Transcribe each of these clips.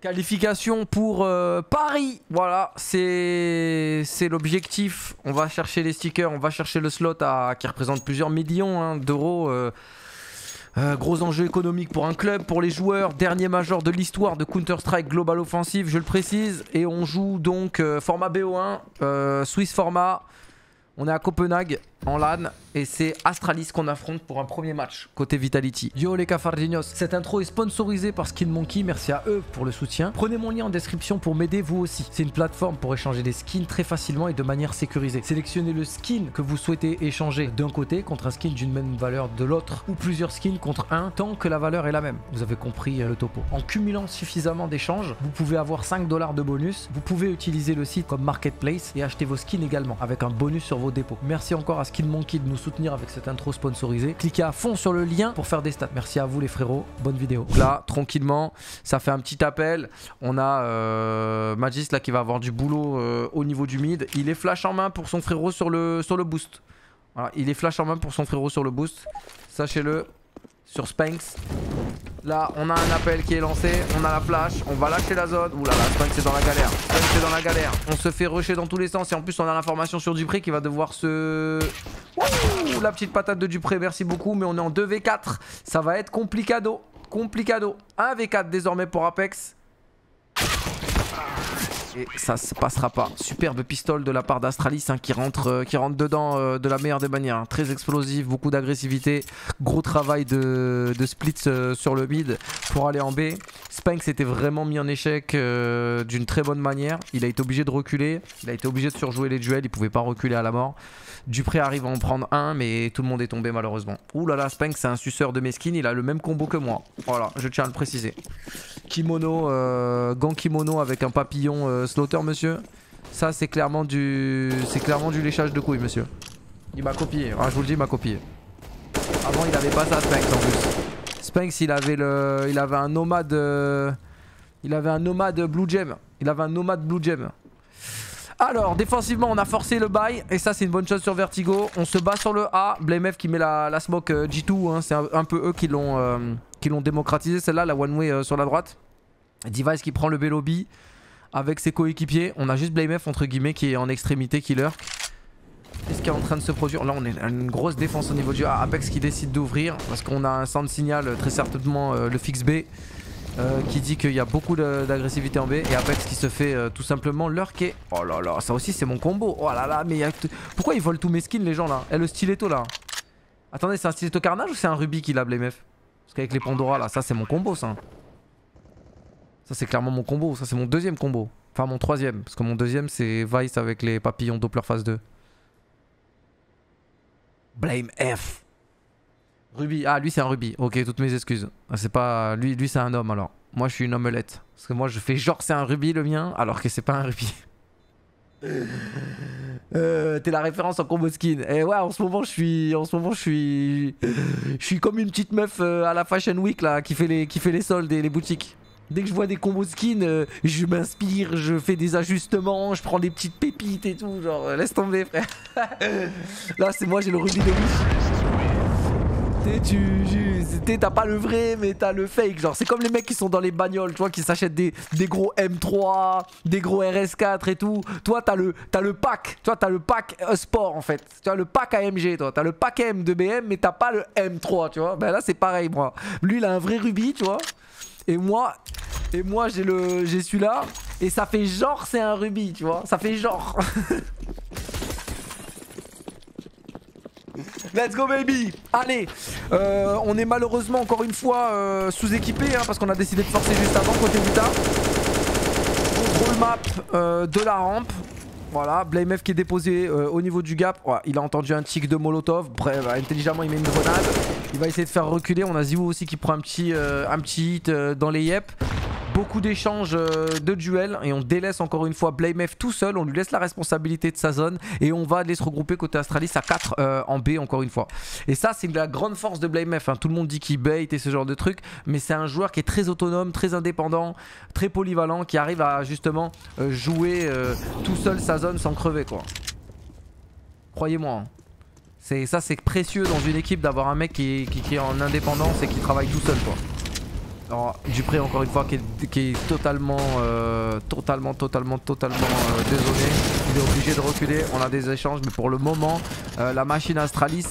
Qualification pour euh, Paris. Voilà, c'est l'objectif. On va chercher les stickers, on va chercher le slot qui représente plusieurs millions hein, d'euros. Euh, euh, gros enjeu économique pour un club, pour les joueurs. Dernier major de l'histoire de Counter-Strike Global Offensive, je le précise. Et on joue donc format BO1, Swiss format. On est à Copenhague en LAN et c'est Astralis qu'on affronte pour un premier match côté Vitality. Yo les cafardinos, cette intro est sponsorisée par Skin Monkey, merci à eux pour le soutien. Prenez mon lien en description pour m'aider vous aussi. C'est une plateforme pour échanger des skins très facilement et de manière sécurisée. Sélectionnez le skin que vous souhaitez échanger d'un côté contre un skin d'une même valeur de l'autre ou plusieurs skins contre un tant que la valeur est la même. Vous avez compris euh, le topo. En cumulant suffisamment d'échanges, vous pouvez avoir 5 dollars de bonus. Vous pouvez utiliser le site comme marketplace et acheter vos skins également avec un bonus sur vos dépôts. Merci encore à Skin Monkey de nous soutenir avec cette intro sponsorisée. Cliquez à fond sur le lien pour faire des stats. Merci à vous les frérots. Bonne vidéo. Là, tranquillement, ça fait un petit appel. On a euh, Magis là qui va avoir du boulot euh, au niveau du mid. Il est flash en main pour son frérot sur le, sur le boost. Il est flash en main pour son frérot sur le boost. Sachez-le. Sur Spanx. Là, on a un appel qui est lancé. On a la flash. On va lâcher la zone. Ouh là là, Spanx est dans la galère. Spanx est dans la galère. On se fait rusher dans tous les sens. Et en plus, on a l'information sur Dupré qui va devoir se... Ouh, la petite patate de Dupré. Merci beaucoup. Mais on est en 2v4. Ça va être complicado. Complicado. 1v4 désormais pour Apex. Et ça se passera pas. Superbe pistole de la part d'Astralis hein, qui, rentre, euh, qui rentre dedans euh, de la meilleure des manières. Hein. Très explosif, beaucoup d'agressivité. Gros travail de, splits euh, sur le mid pour aller en B. Spank s'était vraiment mis en échec d'une très bonne manière. Il a été obligé de reculer. Il a été obligé de surjouer les duels. Il pouvait pas reculer à la mort. Dupré arrive à en prendre un, mais tout le monde est tombé malheureusement. Ouh là là, c'est un suceur de mes skins. Il a le même combo que moi. Voilà, je tiens à le préciser. Kimono, gant kimono avec un papillon euh, slaughter, monsieur. Ça, c'est clairement du. C'est clairement du léchage de couilles, monsieur. Il m'a copié. Ah, je vous le dis, il m'a copié. Avant, il avait pas ça, Spanx en plus. Spanx, il avait le. Un nomade. Euh, il avait un nomade Blue Gem. Il avait un nomade Blue Gem. Alors, défensivement, on a forcé le bail. Et ça, c'est une bonne chose sur Vertigo. On se bat sur le A. BlameF qui met la, smoke euh, G2. Hein. C'est un, peu eux qui l'ont qui l'ont démocratisé. Celle-là, la one way sur la droite. Device qui prend le B lobby avec ses coéquipiers. On a juste BlameF entre guillemets qui est en extrémité, qui lurk. Qu'est-ce qui est en train de se produire Là on est une grosse défense au niveau du A. Apex qui décide d'ouvrir parce qu'on a un centre signal euh, très certainement euh, le fixe B euh, qui dit qu'il y a beaucoup d'agressivité en B et Apex qui se fait tout simplement lurker. Oh là là ça aussi c'est mon combo. Oh là là mais pourquoi ils volent tous mes skins les gens là? Et le stiletto là Attendez c'est un stiletto carnage ou c'est un rubis qui l'a BlameF Parce qu'avec les Pandora là ça c'est mon combo ça. Ça c'est clairement mon combo, ça c'est mon deuxième combo. Enfin mon troisième, parce que mon deuxième c'est Vice avec les papillons Doppler phase 2. Blame F. Ruby, ah lui c'est un Ruby, ok toutes mes excuses. Ah, c'est pas, lui, lui c'est un homme alors. Moi je suis une omelette. Parce que moi je fais genre c'est un Ruby le mien, alors que c'est pas un Ruby. Euh, T'es la référence en combo skin. Et ouais, en ce moment, je suis, en ce moment, je suis, je suis comme une petite meuf euh, à la Fashion Week là, qui fait les, qui fait les soldes et les boutiques. Dès que je vois des combos skins, euh, je m'inspire, je fais des ajustements, je prends des petites pépites et tout. Genre, euh, laisse tomber, frère. Là, c'est moi, j'ai le rubis de Wish. Tu t'as pas le vrai, mais t'as le fake. Genre, c'est comme les mecs qui sont dans les bagnoles, tu vois, qui s'achètent des, gros M3, des gros RS4 et tout. Toi, t'as le, as le pack. Tu vois, t'as le pack sport en fait. Tu as le pack AMG, toi. T'as le pack M de BM, mais t'as pas le M3, tu vois. Ben là, c'est pareil, moi. Lui, il a un vrai rubis, tu vois. Et moi, et moi j'ai le j'ai celui-là et ça fait genre c'est un rubis, tu vois. Ça fait genre. Let's go baby Allez euh, On est malheureusement encore une fois euh, sous-équipé hein, parce qu'on a décidé de forcer juste avant côté Utah. Contrôle map euh, de la rampe. Voilà, BlameF qui est déposé au niveau du gap. il a entendu un tic de Molotov. Bref, intelligemment il met une grenade. Il va essayer de faire reculer. On a Ziwu aussi qui prend un petit, petit hit dans les yep beaucoup d'échanges euh, de duels et on délaisse encore une fois BlameF tout seul, on lui laisse la responsabilité de sa zone et on va aller regrouper côté Astralis à 4 euh, en B encore une fois. Et ça c'est la grande force de BlameF, hein. tout le monde dit qu'il bait et ce genre de trucs, mais c'est un joueur qui est très autonome, très indépendant, très polyvalent, qui arrive à justement euh, jouer tout seul sa zone sans crever quoi. Croyez-moi. Hein. Ça c'est précieux dans une équipe d'avoir un mec qui, est en indépendance et qui travaille tout seul quoi. Dupré encore une fois qui est, totalement, euh, totalement, totalement, totalement euh, désolé. Il est obligé de reculer. On a des échanges, mais pour le moment, euh, la machine Astralis,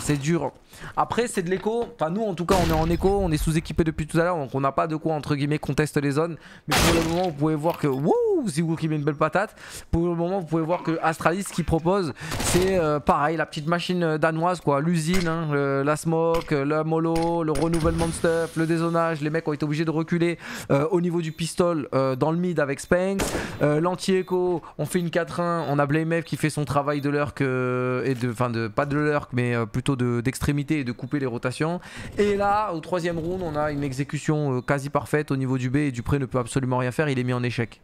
c'est dur. Après, c'est de l'écho. Enfin, nous, en tout cas, on est en écho. On est sous-équipé depuis tout à l'heure. Donc, on n'a pas de quoi, entre guillemets, contester les zones. Mais pour le moment, vous pouvez voir que. Wouh Zigou qui met une belle patate. Pour le moment, vous pouvez voir que Astralis, qui propose, c'est pareil, la petite machine danoise, quoi. L'usine, hein, la smoke, la mollo, le renouvellement de stuff, le dézonage, les mecs ont été obligés de reculer euh, au niveau du pistol euh, dans le mid avec Spanks. Euh, L'anti-écho, on fait une 4-1. On a Blamev qui fait son travail de lurk et de, enfin de pas de lurk mais plutôt d'extrémité et de couper les rotations. Et là, au troisième round, on a une exécution quasi parfaite au niveau du B et Dupré ne peut absolument rien faire. Il est mis en échec.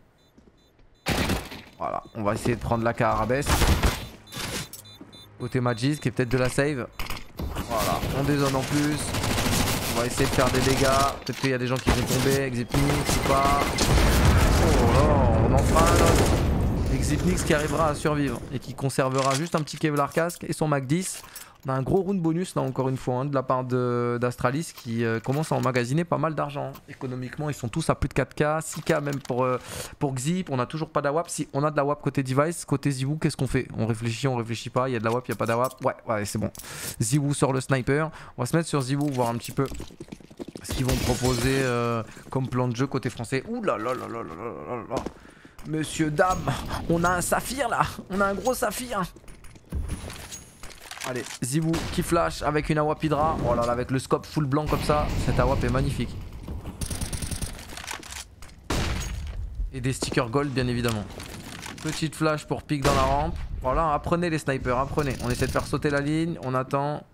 Voilà, on va essayer de prendre la arabesque. Côté Magis qui est peut-être de la save. Voilà, on dézone en plus. On va essayer de faire des dégâts. Peut-être qu'il y a des gens qui vont tomber. Exipnix ou pas. Oh là, on en fera un. Exipnix qui arrivera à survivre et qui conservera juste un petit Kevlar casque et son Mac 10. On a un gros round bonus là encore une fois hein, de la part d'Astralis qui euh, commence à emmagasiner pas mal d'argent. Économiquement ils sont tous à plus de 4K, 6K même pour, euh, pour Xip. On a toujours pas d'AWAP. Si on a de la WAP côté device, côté Ziwu qu'est-ce qu'on fait On réfléchit, on réfléchit pas. Il y a de la WAP, il n'y a pas d'AWAP. Ouais, ouais c'est bon. Ziwu sort le sniper. On va se mettre sur Ziwu, voir un petit peu ce qu'ils vont proposer euh, comme plan de jeu côté français. Ouh là là là là là là là Monsieur, dame, on a un saphir là On a un gros saphir Allez, Zibou qui flash avec une AWAP Hydra. Oh là là, avec le scope full blanc comme ça, cette AWAP est magnifique. Et des stickers gold bien évidemment. Petite flash pour pique dans la rampe. Voilà, apprenez les snipers, apprenez. On essaie de faire sauter la ligne, on attend.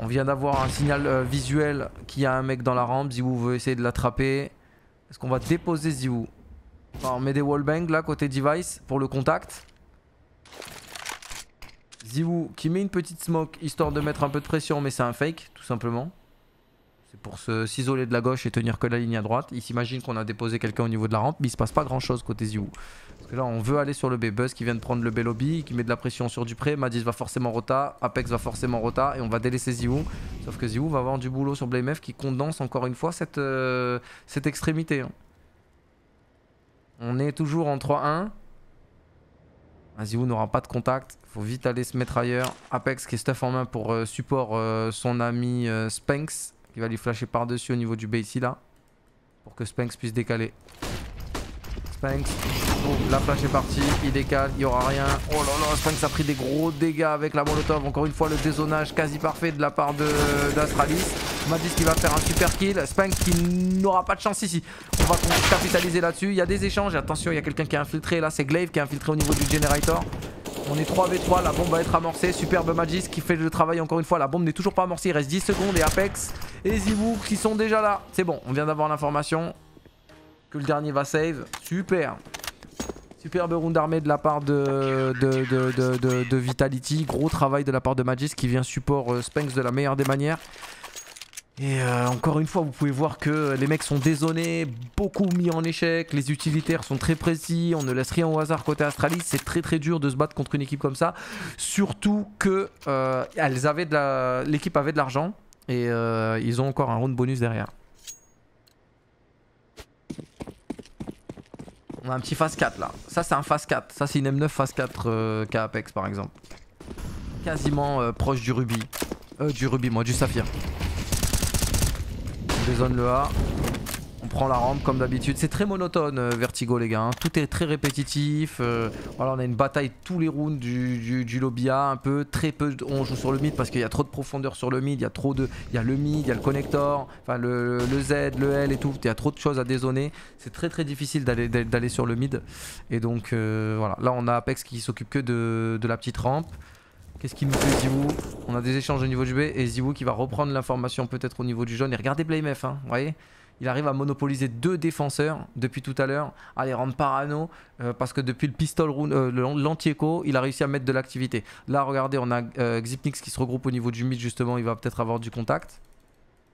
On vient d'avoir un signal euh, visuel qu'il y a un mec dans la rampe. Zibou veut essayer de l'attraper. Est-ce qu'on va déposer On met des wallbangs là côté device pour le contact. Ziwu qui met une petite smoke histoire de mettre un peu de pression mais c'est un fake tout simplement. C'est pour s'isoler de la gauche et tenir que la ligne à droite. Il s'imagine qu'on a déposé quelqu'un au niveau de la rampe mais il se passe pas grand chose côté Ziwu. Parce que là on veut aller sur le B. Buzz qui vient de prendre le B lobby, qui met de la pression sur Dupré. Madis va forcément rota, Apex va forcément rota et on va délaisser Ziwu. Sauf que Ziwu va avoir du boulot sur BlameF qui condense encore une fois cette, euh, cette extrémité. Hein. On est toujours en 3-1. Ziwu n'aura pas de contact. Faut vite aller se mettre ailleurs. Apex qui est stuff en main pour euh, support euh, son ami euh. Qui va lui flasher par-dessus au niveau du B ici là. Pour que Spanks puisse décaler. Spanks. Oh, la flash est partie. Il décale. Il n'y aura rien. Oh là là, Spanks a pris des gros dégâts avec la molotov. Encore une fois, le dézonage quasi parfait de la part d'Astralis. Madis qui va faire un super kill. Spanks qui n'aura pas de chance ici. On va capitaliser là-dessus. Il y a des échanges. Attention, il y a quelqu'un qui est infiltré. Là, c'est Glaive qui est infiltré au niveau du generator. On est 3v3, la bombe va être amorcée. Superbe Magis qui fait le travail encore une fois. La bombe n'est toujours pas amorcée, il reste 10 secondes. Et Apex et Zibou qui sont déjà là. C'est bon, on vient d'avoir l'information que le dernier va save. Super. Superbe round d'armée de la part de, Vitality. Gros travail de la part de Magis qui vient support euh, de la meilleure des manières. Et euh, encore une fois, vous pouvez voir que les mecs sont dézonés, beaucoup mis en échec, les utilitaires sont très précis, on ne laisse rien au hasard côté Astralis, c'est très très dur de se battre contre une équipe comme ça. Surtout que euh, l'équipe avait de l'argent et euh, ils ont encore un round bonus derrière. On a un petit phase 4 là. Ça c'est un phase 4, ça c'est une M9 phase 4 K-Apex par exemple. Quasiment proche du rubis. du rubis moi, du saphir. On dézone le A. Prend la rampe comme d'habitude. C'est très monotone euh, Vertigo les gars. Hein. Tout est très répétitif. Euh, voilà, on a une bataille tous les rounds du, lobby A un peu. Très peu on joue sur le mid parce qu'il y a trop de profondeur sur le mid. Il y a trop de. Il y a le mid, il y a le connector, enfin le, Z, le L et tout. Il y a trop de choses à dézoner. C'est très très difficile d'aller sur le mid. Et donc euh, voilà. Là on a Apex qui s'occupe que de, de la petite rampe. Qu'est-ce qu'il nous fait Ziwu On a des échanges au niveau du B et Ziwu qui va reprendre l'information peut-être au niveau du jaune. Et regardez Blamef, hein, vous voyez? Il arrive à monopoliser deux défenseurs depuis tout à l'heure, à les rendre parano, euh, parce que depuis le pistol euh, l'anti-écho, il a réussi à mettre de l'activité. Là, regardez, on a euh, Xipnix qui se regroupe au niveau du mid, justement, il va peut-être avoir du contact.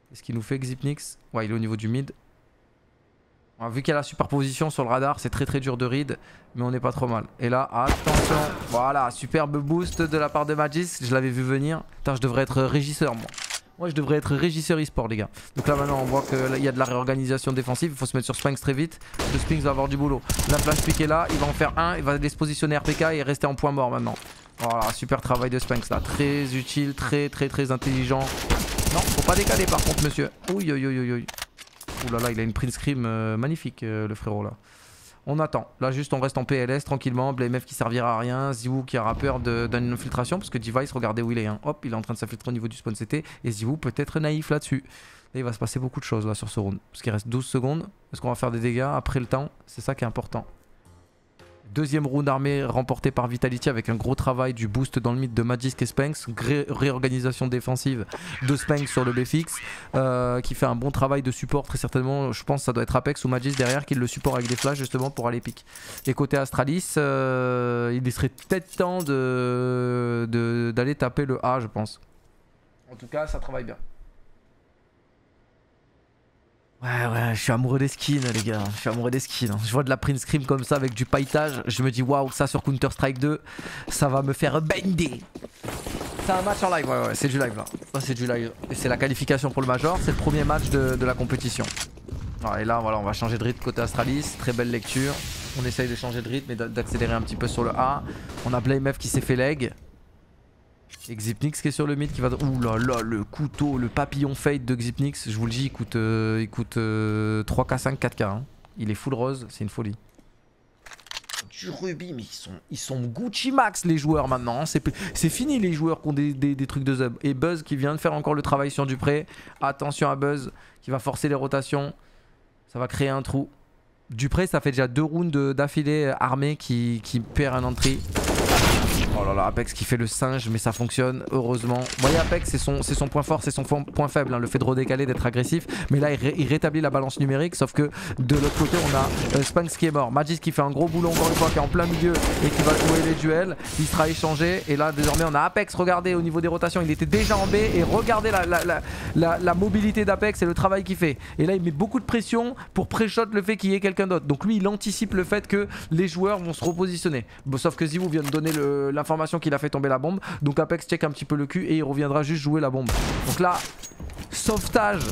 Qu'est-ce qu'il nous fait Xipnix? Ouais, il est au niveau du mid. Vu qu'il y a la superposition sur le radar, c'est très très dur de read, mais on n'est pas trop mal. Et là, attention, voilà, superbe boost de la part de Magis, je l'avais vu venir. Putain, je devrais être régisseur moi. Moi je devrais être régisseur e-sport les gars. Donc là maintenant on voit qu'il y a de la réorganisation défensive, il faut se mettre sur Spinks très vite. Le Spinks va avoir du boulot. La flash pick est là, il va en faire un, il va aller se positionner RPK et rester en point mort maintenant. Voilà, super travail de Spinks là, très utile, très très très intelligent. Non, faut pas décaler par contre monsieur. Oui, oui. Ouh là là, il a une print scream euh, magnifique euh, le frérot là. On attend. Là, juste, on reste en PLS tranquillement. BlameF qui servira à rien. Ziwu qui aura peur d'une infiltration parce que Device, regardez où il est. Hein. Hop, il est en train de s'infiltrer au niveau du spawn CT. Et Ziwu peut être naïf là-dessus. Il va se passer beaucoup de choses là sur ce round. Parce qu'il reste 12 secondes. Est-ce qu'on va faire des dégâts après le temps? C'est ça qui est important. Deuxième round armée remporté par Vitality avec un gros travail du boost dans le mid de Magisk et Spanks. réorganisation défensive de Spanks sur le BFX euh, qui fait un bon travail de support très certainement. Je pense que ça doit être Apex ou Magisk derrière qui le support avec des flashs justement pour aller pick. Et côté Astralis, euh, il serait peut-être temps d'aller taper le A je pense. En tout cas ça travaille bien. Ouais, ouais, je suis amoureux des skins, les gars. Je suis amoureux des skins. Je vois de la print scream comme ça avec du pailletage. Je me dis, waouh, ça sur Counter-Strike 2, ça va me faire bander. C'est un match en live, ouais, ouais, c'est du live là. C'est du live. C'est la qualification pour le Major. C'est le premier match de, la compétition. et là, voilà, on va changer de rythme côté Astralis. Très belle lecture. On essaye de changer de rythme et d'accélérer un petit peu sur le A. On a BlameF qui s'est fait leg. Xipnix qui est sur le mid qui va... Ouh là là, le couteau, le papillon fade de Xipnix, je vous le dis, il coûte, euh, il coûte 3K5, 4K. Il est full rose, c'est une folie. Du rubis, mais ils sont, ils sont Gucci Max les joueurs maintenant. Hein. C'est fini les joueurs qui ont des, trucs de zub. Et Buzz qui vient de faire encore le travail sur Dupré. Attention à Buzz qui va forcer les rotations. Ça va créer un trou. Dupré, ça fait déjà deux rounds d'affilée armé qui, qui perd un entrée. Oh là là, Apex qui fait le singe, mais ça fonctionne, heureusement. Vous voyez, Apex, c'est son, son point fort, c'est son point faible, hein, le fait de redécaler, d'être agressif. Mais là, il, rétablit la balance numérique, sauf que de l'autre côté, on a euh, qui est mort. Magis qui fait un gros boulot, encore une fois, qui est en plein milieu et qui va jouer les duels. Il sera échangé. Et là, désormais, on a Apex, regardez, au niveau des rotations, il était déjà en B. Et regardez la, la, mobilité d'Apex et le travail qu'il fait. Et là, il met beaucoup de pression pour pré-shot le fait qu'il y ait quelqu'un d'autre. Donc lui, il anticipe le fait que les joueurs vont se repositionner. Sauf que Zivou vient de donner l'information information qu'il a fait tomber la bombe. Donc Apex check un petit peu le cul et il reviendra juste jouer la bombe. Donc là, sauvetage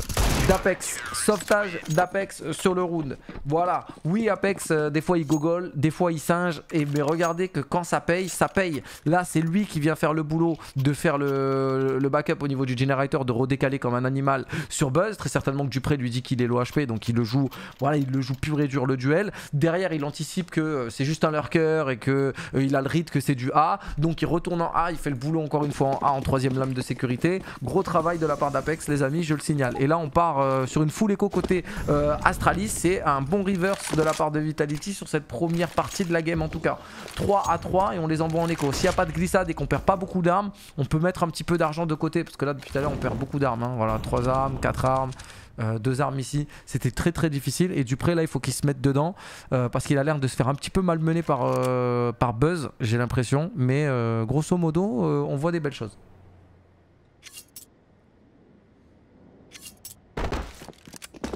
d'Apex. Sauvetage d'Apex sur le round. Voilà. Oui, Apex, euh, des fois il gogole, des fois il singe. Et, mais regardez que quand ça paye, ça paye. Là, c'est lui qui vient faire le boulot de faire le, backup au niveau du generator, de redécaler comme un animal sur Buzz. Très certainement que Dupré lui dit qu'il est low HP, donc il le joue. Voilà, il le joue pur et dur le duel. Derrière, il anticipe que euh, c'est juste un lurker et que euh, il a le rythme que c'est du A. Donc il retourne en A, il fait le boulot encore une fois en A en troisième lame de sécurité. Gros travail de la part d'Apex, les amis, je le signale. Et là, on part euh, sur une full écho côté euh, Astralis. C'est un bon reverse de la part de Vitality sur cette première partie de la game en tout cas. 3 à 3 et on les envoie en écho. S'il n'y a pas de glissade et qu'on perd pas beaucoup d'armes, on peut mettre un petit peu d'argent de côté parce que là depuis tout à l'heure on perd beaucoup d'armes. Hein. Voilà, 3 armes, 4 armes. Euh, deux armes ici, c'était très très difficile et Dupré là il faut qu'il se mette dedans parce qu'il a l'air de se faire un petit peu malmener par Buzz j'ai l'impression mais grosso modo on voit des belles choses.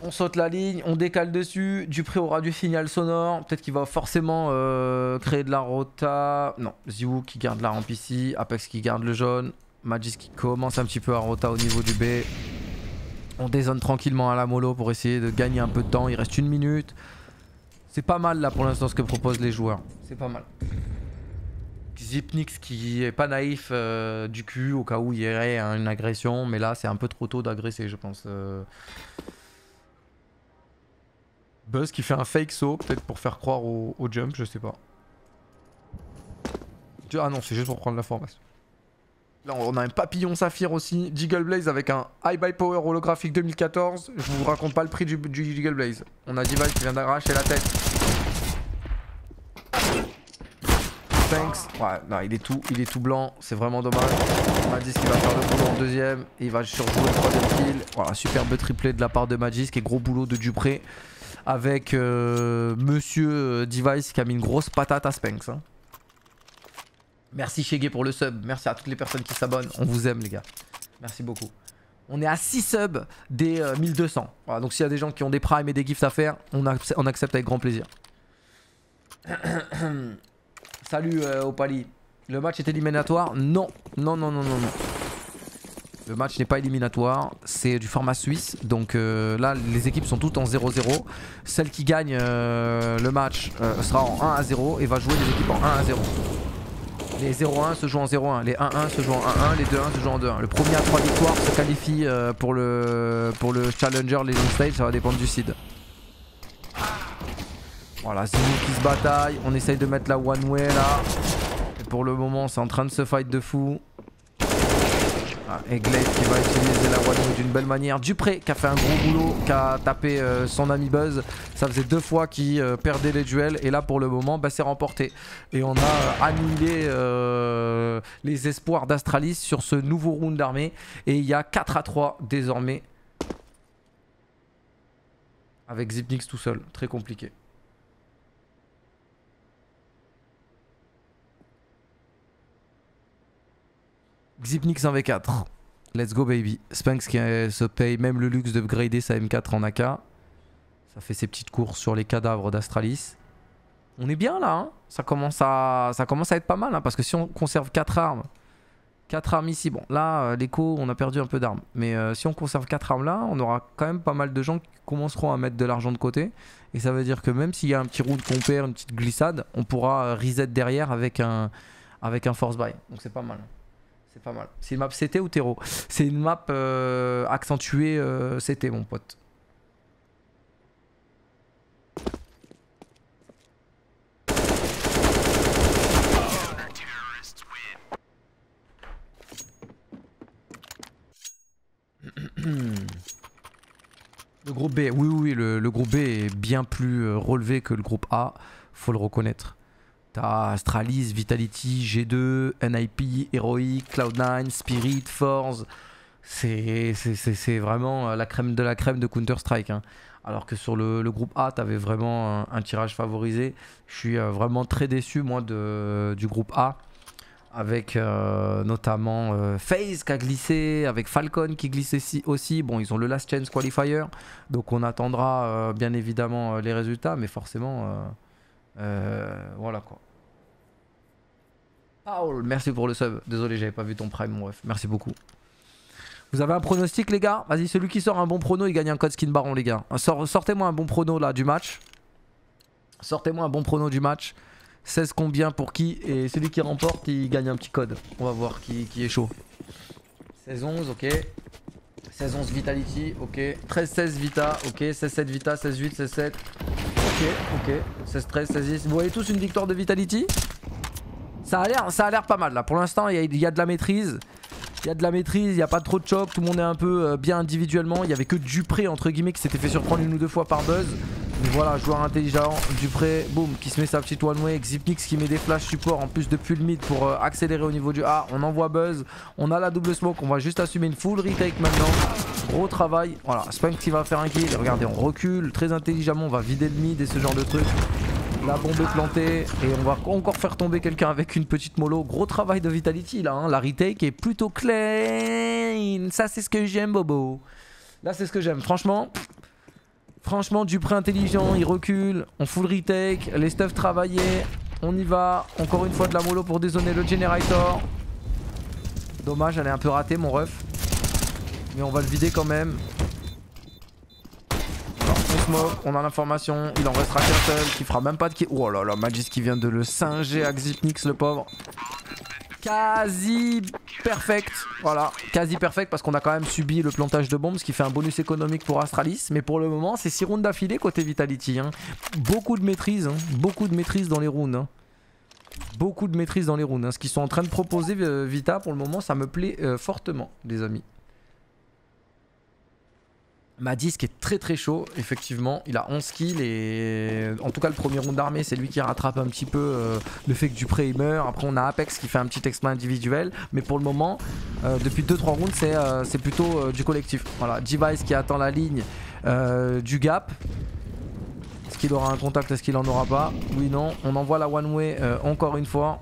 On saute la ligne, on décale dessus. Dupré aura du signal sonore. Peut-être qu'il va forcément euh, créer de la rota. Non, Ziwu qui garde la rampe ici. Apex qui garde le jaune. Magis qui commence un petit peu à rota au niveau du B. On dézone tranquillement à la mollo pour essayer de gagner un peu de temps. Il reste une minute. C'est pas mal là pour l'instant ce que proposent les joueurs. C'est pas mal. Zipnix qui est pas naïf euh, du cul au cas où il y aurait une agression. Mais là c'est un peu trop tôt d'agresser je pense. Euh. Buzz qui fait un fake saut, peut-être pour faire croire au, jump, je sais pas. Ah non, c'est juste pour prendre l'information. Là, on a un papillon saphir aussi. Jiggle Blaze avec un High by Power holographique 2014. Je vous raconte pas le prix du, Jiggle Blaze. On a Dival qui vient d'arracher la tête. Thanks. Ouais, non, il est tout, il est tout blanc. C'est vraiment dommage. Magis qui va faire le boulot en deuxième. Et il va surjouer le troisième kill. Voilà, superbe triplé de la part de Magis. Et gros boulot de Dupré avec euh, Monsieur euh, Device qui a mis une grosse patate à Spanks. Hein. Merci Shege pour le sub. Merci à toutes les personnes qui s'abonnent. On vous aime les gars. Merci beaucoup. On est à 6 subs des 1200. Euh, donc s'il y a des gens qui ont des primes et des gifts à faire, on, on accepte avec grand plaisir. Salut Opali. Le match est éliminatoire? Non, non, non, non, non, non. Le match n'est pas éliminatoire, c'est du format suisse. Donc euh, là, les équipes sont toutes en 0-0. Celle qui gagne euh, le match euh, sera en 1 0 et va jouer les équipes en 1 0. Les 0-1 se jouent en 0-1, les 1-1 se jouent en 1-1, les 2-1 se jouent en 2-1. Le premier à 3 victoires se qualifie pour, le, pour le Challenger Legend Stage, ça va dépendre du seed. Voilà, c'est nous qui se bataille, on essaye de mettre la one way là. Pour le moment, c'est en train de se fight de fou. Ah, qui va utiliser la Wano d'une belle manière. Dupré qui a fait un gros boulot, qui a tapé euh, son ami Buzz. Ça faisait deux fois qu'il euh, perdait les duels. Et là pour le moment, bah, c'est remporté. Et on a euh, annulé les espoirs d'Astralis sur ce nouveau round d'armée. Et il y a 4 à 3 désormais. Avec Zipnix tout seul. Très compliqué. Xipnix en V4. Let's go baby. Sphinx qui se paye même le luxe d'upgrader sa M4 en AK. Ça fait ses petites courses sur les cadavres d'Astralis. On est bien là, hein ça, commence à, ça commence à être pas mal, hein, parce que si on conserve 4 armes, 4 armes ici, bon là euh, l'écho on a perdu un peu d'armes, mais euh, si on conserve 4 armes là, on aura quand même pas mal de gens qui commenceront à mettre de l'argent de côté, et ça veut dire que même s'il y a un petit round qu'on perd, une petite glissade, on pourra euh, reset derrière avec un, avec un force buy, donc c'est pas mal. C'est pas mal. C'est une map CT ou Terreau C'est une map euh, accentuée euh, CT, mon pote. Le groupe B, oui, oui, le, groupe B est bien plus euh, relevé que le groupe A, faut le reconnaître. T'as Astralis, Vitality, G2, NIP, Heroic, Cloud9, Spirit, Force. C'est vraiment euh, la crème de la crème de Counter-Strike. Hein. Alors que sur le, groupe A, t'avais vraiment un, tirage favorisé. Je suis euh, vraiment très déçu, moi, de, du groupe A. Avec euh, notamment FaZe qui a glissé, avec Falcon qui glisse aussi. Bon, ils ont le Last Chance Qualifier. Donc on attendra bien évidemment les résultats. Mais forcément euh, voilà quoi. Paul, merci pour le sub. Désolé, j'avais pas vu ton prime, mon ref. Merci beaucoup. Vous avez un pronostic, les gars? Vas-y, celui qui sort un bon prono, il gagne un code skin baron, les gars. Sortez-moi un bon prono là du match. Sortez-moi un bon prono du match. 16 combien pour qui? Et celui qui remporte, il gagne un petit code. On va voir qui, qui est chaud. 16-11, ok. 16-11 Vitality, ok. 13-16 Vita, ok. 16-7 Vita, 16-8, 16-7. Ok, ok. 16-13, 16-10. Vous voyez tous une victoire de Vitality? Ça a l'air pas mal là. Pour l'instant, il y, a de la maîtrise. Il y a de la maîtrise, il n'y a pas trop de choc, tout le monde est un peu euh, bien individuellement. Il n'y avait que Dupré entre guillemets qui s'était fait surprendre une ou deux fois par Buzz. Voilà, joueur intelligent, Dupré, boum, qui se met sa petite one way, Xipnix qui met des flash support en plus depuis le mid pour euh, accélérer au niveau du A. On envoie Buzz, on a la double smoke, on va juste assumer une full retake maintenant. Gros travail, voilà, Spunk qui va faire un kill, regardez, on recule très intelligemment, on va vider le mid et ce genre de trucs. La bombe est plantée et on va encore faire tomber quelqu'un avec une petite mollo. Gros travail de Vitality là, hein. la retake est plutôt clean. Ça c'est ce que j'aime Bobo. Là c'est ce que j'aime. Franchement, franchement Dupré intelligent, il recule, on full retake, les stuffs travaillés. On y va, encore une fois de la mollo pour dézoner le generator. Dommage, elle est un peu ratée mon ref. Mais on va le vider quand même on a l'information, il en restera qu'un seul, qui fera même pas de kill. Oh là là, Magis qui vient de le singer à Xipnix le pauvre. Quasi perfect, voilà, quasi perfect parce qu'on a quand même subi le plantage de bombes, ce qui fait un bonus économique pour Astralis. Mais pour le moment, c'est 6 rounds d'affilée côté Vitality. Hein. Beaucoup de maîtrise, hein. beaucoup de maîtrise dans les rounds. Hein. Beaucoup de maîtrise dans les rounds. Ce qu'ils sont en train de proposer euh, Vita pour le moment, ça me plaît euh, fortement, les amis. Madis qui est très très chaud, effectivement. Il a 11 kills et en tout cas le premier round d'armée, c'est lui qui rattrape un petit peu euh, le fait que Dupré il meurt. Après on a Apex qui fait un petit exploit individuel. Mais pour le moment, euh, depuis 2-3 rounds, euh, c'est plutôt du collectif. Voilà, Device qui attend la ligne du gap. Est-ce qu'il aura un contact? Est-ce qu'il en aura pas? Oui, non. On envoie la one way encore une fois.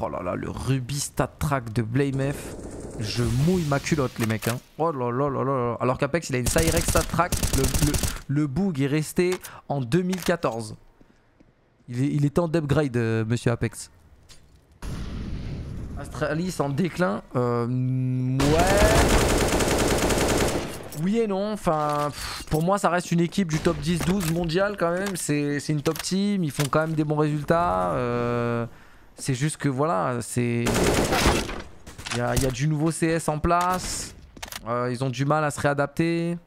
Oh là là, le Ruby stat track de BlameF. Je mouille ma culotte les mecs hein. Oh là là là là Alors qu'Apex il a une Cyrex Track. Le, le, bug est resté en 2014 Il est, il est temps d'upgrade euh, monsieur Apex. Astralis en déclin euh, Ouais. Oui et non, enfin pour moi ça reste une équipe du top 10-12 mondial quand même, c'est une top team, ils font quand même des bons résultats, euh, c'est juste que voilà, c'est... Il y a, du nouveau CS en place, euh, ils ont du mal à se réadapter,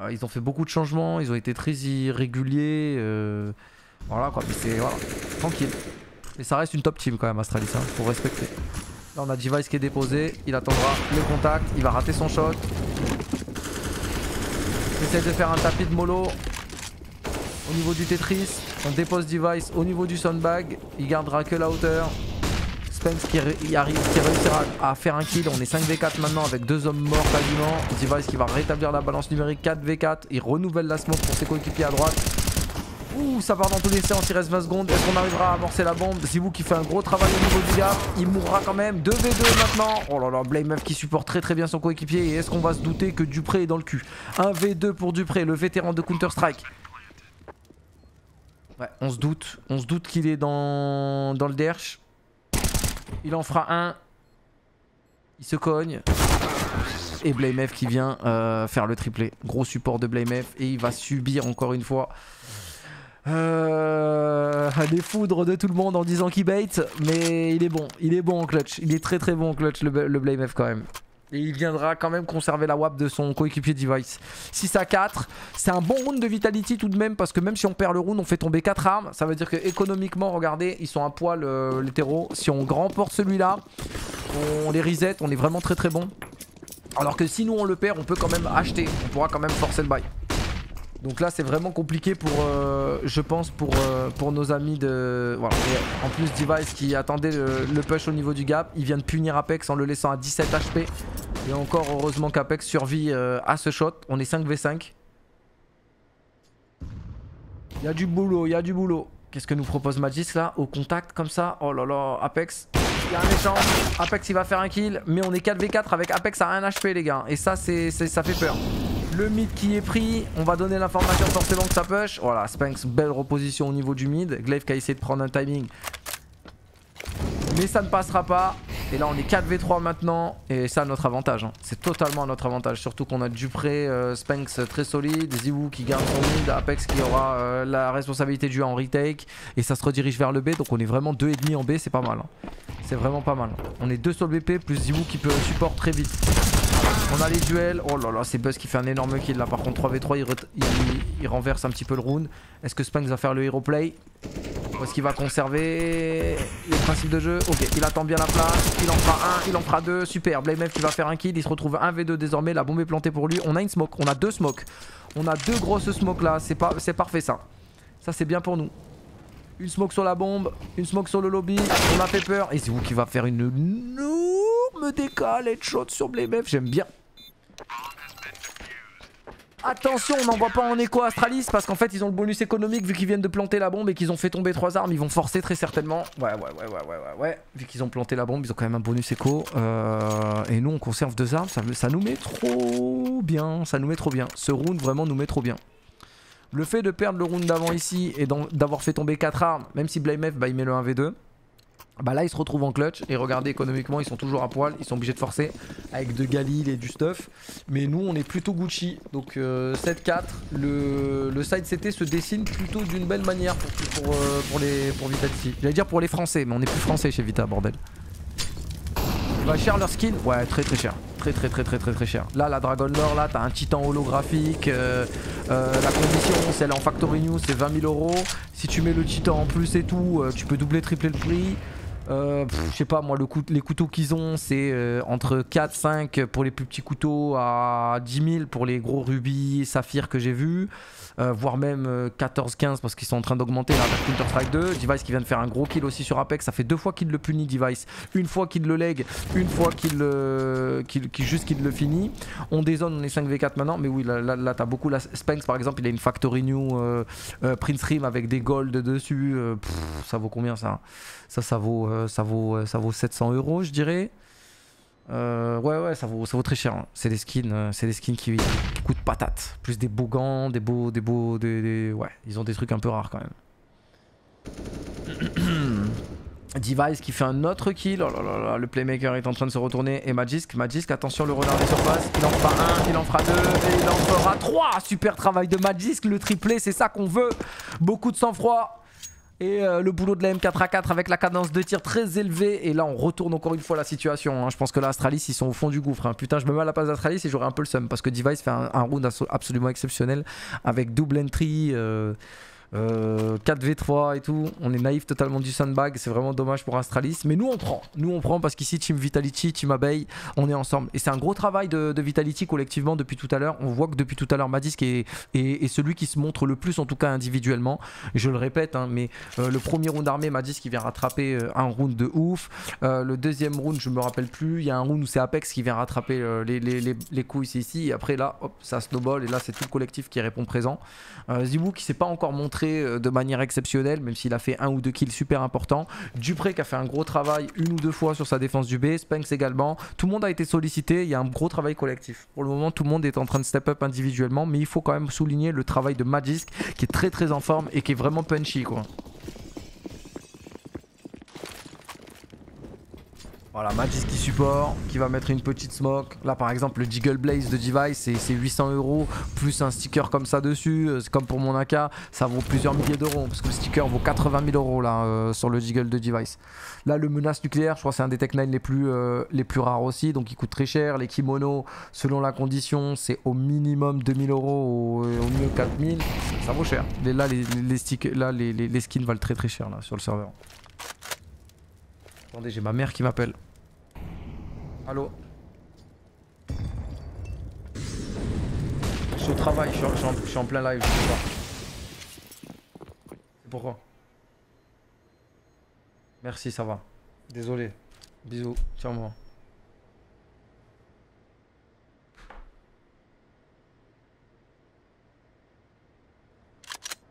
euh, ils ont fait beaucoup de changements, ils ont été très irréguliers, voilà quoi, mais c'est tranquille. Mais ça reste une top team quand même Astralis, hein, faut respecter. Là on a Device qui est déposé, il attendra le contact, il va rater son shot. Essaye de faire un tapis de mollo au niveau du Tetris. On dépose Device au niveau du Soundbag. Il gardera que la hauteur. Spence qui, arrive, qui réussira à faire un kill. On est 5v4 maintenant avec deux hommes morts quasiment. Device qui va rétablir la balance numérique 4v4. Il renouvelle la smoke pour ses coéquipiers à droite. Ouh, ça part dans tous les sens, il reste 20 secondes. Est-ce qu'on arrivera à amorcer la bombe? Vous qui fait un gros travail au niveau du gap. Il mourra quand même. 2v2 maintenant. Oh là là, Blame qui supporte très très bien son coéquipier. Et est-ce qu'on va se douter que Dupré est dans le cul? 1v2 pour Dupré, le vétéran de Counter-Strike. Ouais, on se doute. On se doute qu'il est dans, dans le derche. Il en fera un. Il se cogne. Et Blamef qui vient euh, faire le triplé. Gros support de Blamef. Et il va subir encore une fois euh, les foudres de tout le monde en disant qu'il bait, mais il est bon, il est bon en clutch, il est très très bon en clutch le, le Blame F quand même. Et il viendra quand même conserver la WAP de son coéquipier Device. 6 à 4, c'est un bon round de Vitality tout de même parce que même si on perd le round, on fait tomber 4 armes. Ça veut dire que économiquement, regardez, ils sont à poil euh, les terreaux. Si on remporte celui-là, on les reset, on est vraiment très très bon. Alors que si nous on le perd, on peut quand même acheter, on pourra quand même forcer le bail. Donc là c'est vraiment compliqué pour, euh, je pense, pour, euh, pour nos amis de... Voilà. en plus Device qui attendait le, push au niveau du gap, il vient de punir Apex en le laissant à 17 HP. Et encore heureusement qu'Apex survit euh, à ce shot. On est 5v5. Il y a du boulot, il y a du boulot. Qu'est-ce que nous propose Magis là? Au contact comme ça Oh là là, Apex. Il y a un échange. Apex il va faire un kill. Mais on est 4v4 avec Apex à 1 HP les gars. Et ça, c'est ça fait peur. Le mid qui est pris, on va donner l'information forcément que ça push. Voilà, Spanks, belle reposition au niveau du mid. Glaive qui a essayé de prendre un timing. Mais ça ne passera pas. Et là on est 4v3 maintenant. Et ça notre avantage. Hein. C'est totalement notre avantage. Surtout qu'on a Dupré, euh, Spanks très solide. Ziwu qui garde son mid. Apex qui aura euh, la responsabilité du en retake. Et ça se redirige vers le B. Donc on est vraiment 2,5 en B. C'est pas mal. Hein. C'est vraiment pas mal. On est 2 sur le BP plus Ziwu qui peut support très vite. On a les duels. Oh là là, c'est Buzz qui fait un énorme kill là. Par contre, 3v3, il, renverse un petit peu le round. Est-ce que Spanks va faire le hero play? Est-ce qu'il va conserver les principes de jeu? Ok, il attend bien la place. Il en fera un, il en fera deux. Super. Blamef qui va faire un kill. Il se retrouve 1v2 désormais. La bombe est plantée pour lui. On a une smoke. On a deux smokes. On a deux grosses smokes là. C'est parfait ça. Ça, c'est bien pour nous. Une smoke sur la bombe, une smoke sur le lobby. On a fait peur. Et c'est vous qui va faire une énorme décale headshot sur Blamef. J'aime bien. Attention, on n'envoie pas en écho Astralis parce qu'en fait ils ont le bonus économique vu qu'ils viennent de planter la bombe et qu'ils ont fait tomber trois armes. Ils vont forcer très certainement. Ouais, ouais, ouais, ouais, ouais, ouais, ouais. Vu qu'ils ont planté la bombe, ils ont quand même un bonus écho. Euh, et nous on conserve deux armes. Ça, ça nous met trop bien. Ça nous met trop bien. Ce round vraiment nous met trop bien. Le fait de perdre le round d'avant ici et d'avoir fait tomber 4 armes, même si Blamef bah, il met le 1v2. Bah là ils se retrouvent en clutch et regardez économiquement ils sont toujours à poil, ils sont obligés de forcer avec de Galil et du stuff. Mais nous on est plutôt Gucci, donc 7-4, euh, le, side CT se dessine plutôt d'une belle manière pour, pour, euh, pour, les, pour Vita ici. J'allais dire pour les français mais on est plus français chez Vita bordel. Cher leur skin Ouais très très cher. Très très très très très très cher. Là la Dragon Lore là t'as un titan holographique. Euh, la condition celle en Factory News c'est 20 000 euros. Si tu mets le titan en plus et tout tu peux doubler tripler le prix. Euh, je sais pas moi le les couteaux qu'ils ont c'est euh, entre 4 5 pour les plus petits couteaux à 10 000 pour les gros rubis saphirs que j'ai vus euh, voire même 14-15 parce qu'ils sont en train d'augmenter là avec Counter Strike 2 Device qui vient de faire un gros kill aussi sur Apex. Ça fait deux fois qu'il le punit Device. Une fois qu'il le leg une fois qu'il juste qu'il le finit. On dézone on est 5v4 maintenant. Mais oui là, là, t'as beaucoup la Spanx par exemple il a une Factory New Prince Rim avec des gold dessus. Ça vaut combien ça? Ça, ça vaut, euh, ça vaut, euh, ça vaut 700 euros, je dirais. Euh, ouais, ouais, ça vaut, ça vaut très cher. Hein. C'est des skins, c'est des skins qui, coûtent patate. Plus des beaux gants, des beaux, des beaux, des, ouais, ils ont des trucs un peu rares quand même. Device qui fait un autre kill. Oh le playmaker est en train de se retourner. Et Magisk, Magisk, attention, le renard est sur place. Il en fera un, il en fera deux, et il en fera trois. Super travail de Magisk, le triplé, c'est ça qu'on veut. Beaucoup de sang-froid. Et euh, le boulot de la M4A4 avec la cadence de tir très élevée. Et là, on retourne encore une fois la situation. Hein. Je pense que là, Astralis, ils sont au fond du gouffre. Hein. Putain, je me mets à la place d'Astralis et j'aurais un peu le seum. Parce que Device fait un, round absolument exceptionnel. Avec double entry. Euh, 4v3 euh, et tout. On est naïf totalement du sandbag. C'est vraiment dommage pour Astralis. Mais nous, on prend. Nous, on prend parce qu'ici, Team Vitality, Team Abeille, on est ensemble. Et c'est un gros travail de, Vitality collectivement depuis tout à l'heure. On voit que depuis tout à l'heure, Madisk est, est, celui qui se montre le plus, en tout cas individuellement. Je le répète, hein, mais euh, le premier round armé, Madisk qui vient rattraper euh, un round de ouf. le deuxième round, je me rappelle plus. Il y a un round où c'est Apex qui vient rattraper les, les, les, ici. Et après, là, hop, ça snowball. Et là, c'est tout le collectif qui répond présent. Zibou qui s'est pas encore montré euh, de manière exceptionnelle, même s'il a fait un ou deux kills super importants. Dupré qui a fait un gros travail une ou deux fois sur sa défense du B, Spanks également. Tout le monde a été sollicité, il y a un gros travail collectif. Pour le moment, tout le monde est en train de step up individuellement, mais il faut quand même souligner le travail de Magisk qui est très très en forme et qui est vraiment punchy quoi. Voilà, Magis qui support, qui va mettre une petite smoke. Là, par exemple, le Jiggle Blaze de Device, c'est 800 euros, plus un sticker comme ça dessus. Euh, c'est comme pour mon AK, ça vaut plusieurs milliers d'euros, parce que le sticker vaut 80 000 euros là, euh, sur le Jiggle de Device. Là, le menace nucléaire, je crois c'est un des Tech 9 les plus, euh, les plus rares aussi, donc il coûte très cher. Les kimonos, selon la condition, c'est au minimum 2000 euros, au, au mieux 4000. Ça vaut cher. là, les, les, là les, les skins valent très très cher là, sur le serveur. Attendez, j'ai ma mère qui m'appelle. Allô Je suis au travail, je suis, en, plein live, je sais pas. C'est pourquoi Merci, ça va. Désolé. Bisous, tiens-moi.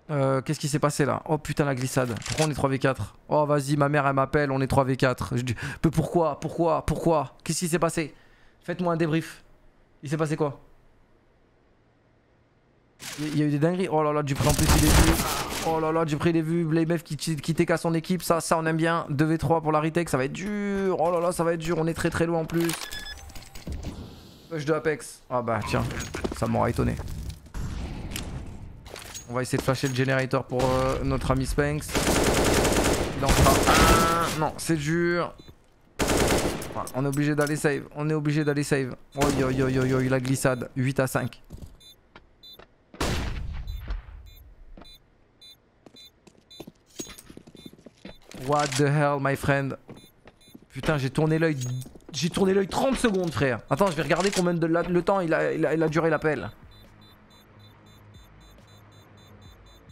Euh, qu'est-ce qui s'est passé là? Oh putain la glissade. Pourquoi on est 3v4 Oh vas-y ma mère elle m'appelle, on est 3v4. Je dis, pourquoi Pourquoi Pourquoi? Qu'est-ce qui s'est passé? Faites-moi un débrief. Il s'est passé quoi? Il y a eu des dingueries. Oh là là, Dupré en plus il est vu. Oh là là, Dupré il est vu. Blameef qui, qui TK son équipe. Ça, ça on aime bien. 2v3 pour la retake, ça va être dur. Oh là là, ça va être dur. On est très très loin en plus. Push de Apex. Ah bah tiens, ça m'aura étonné. On va essayer de flasher le generator pour euh, notre ami Spanks. Il en fera un. Non, c'est dur. on est obligé d'aller save. On est obligé d'aller save. Oh yo yo yo yo, la glissade. 8 à 5. What the hell, my friend? Putain, j'ai tourné l'œil. J'ai tourné l'œil 30 secondes, frère. Attends, je vais regarder combien de le temps il a, il a duré l'appel.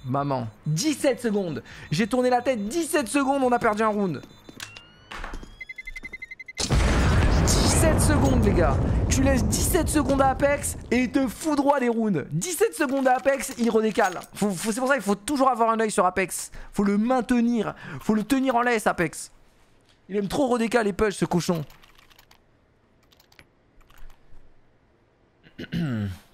Maman. 17 secondes. J'ai tourné la tête 17 secondes, on a perdu un round. 17 secondes les gars. Tu laisses 17 secondes à Apex et il te foudroie les rounds. 17 secondes à Apex, il redécale. c'est pour ça qu'il faut toujours avoir un oeil sur Apex. Faut le maintenir. Faut le tenir en laisse Apex. Il aime trop redécaler push ce cochon.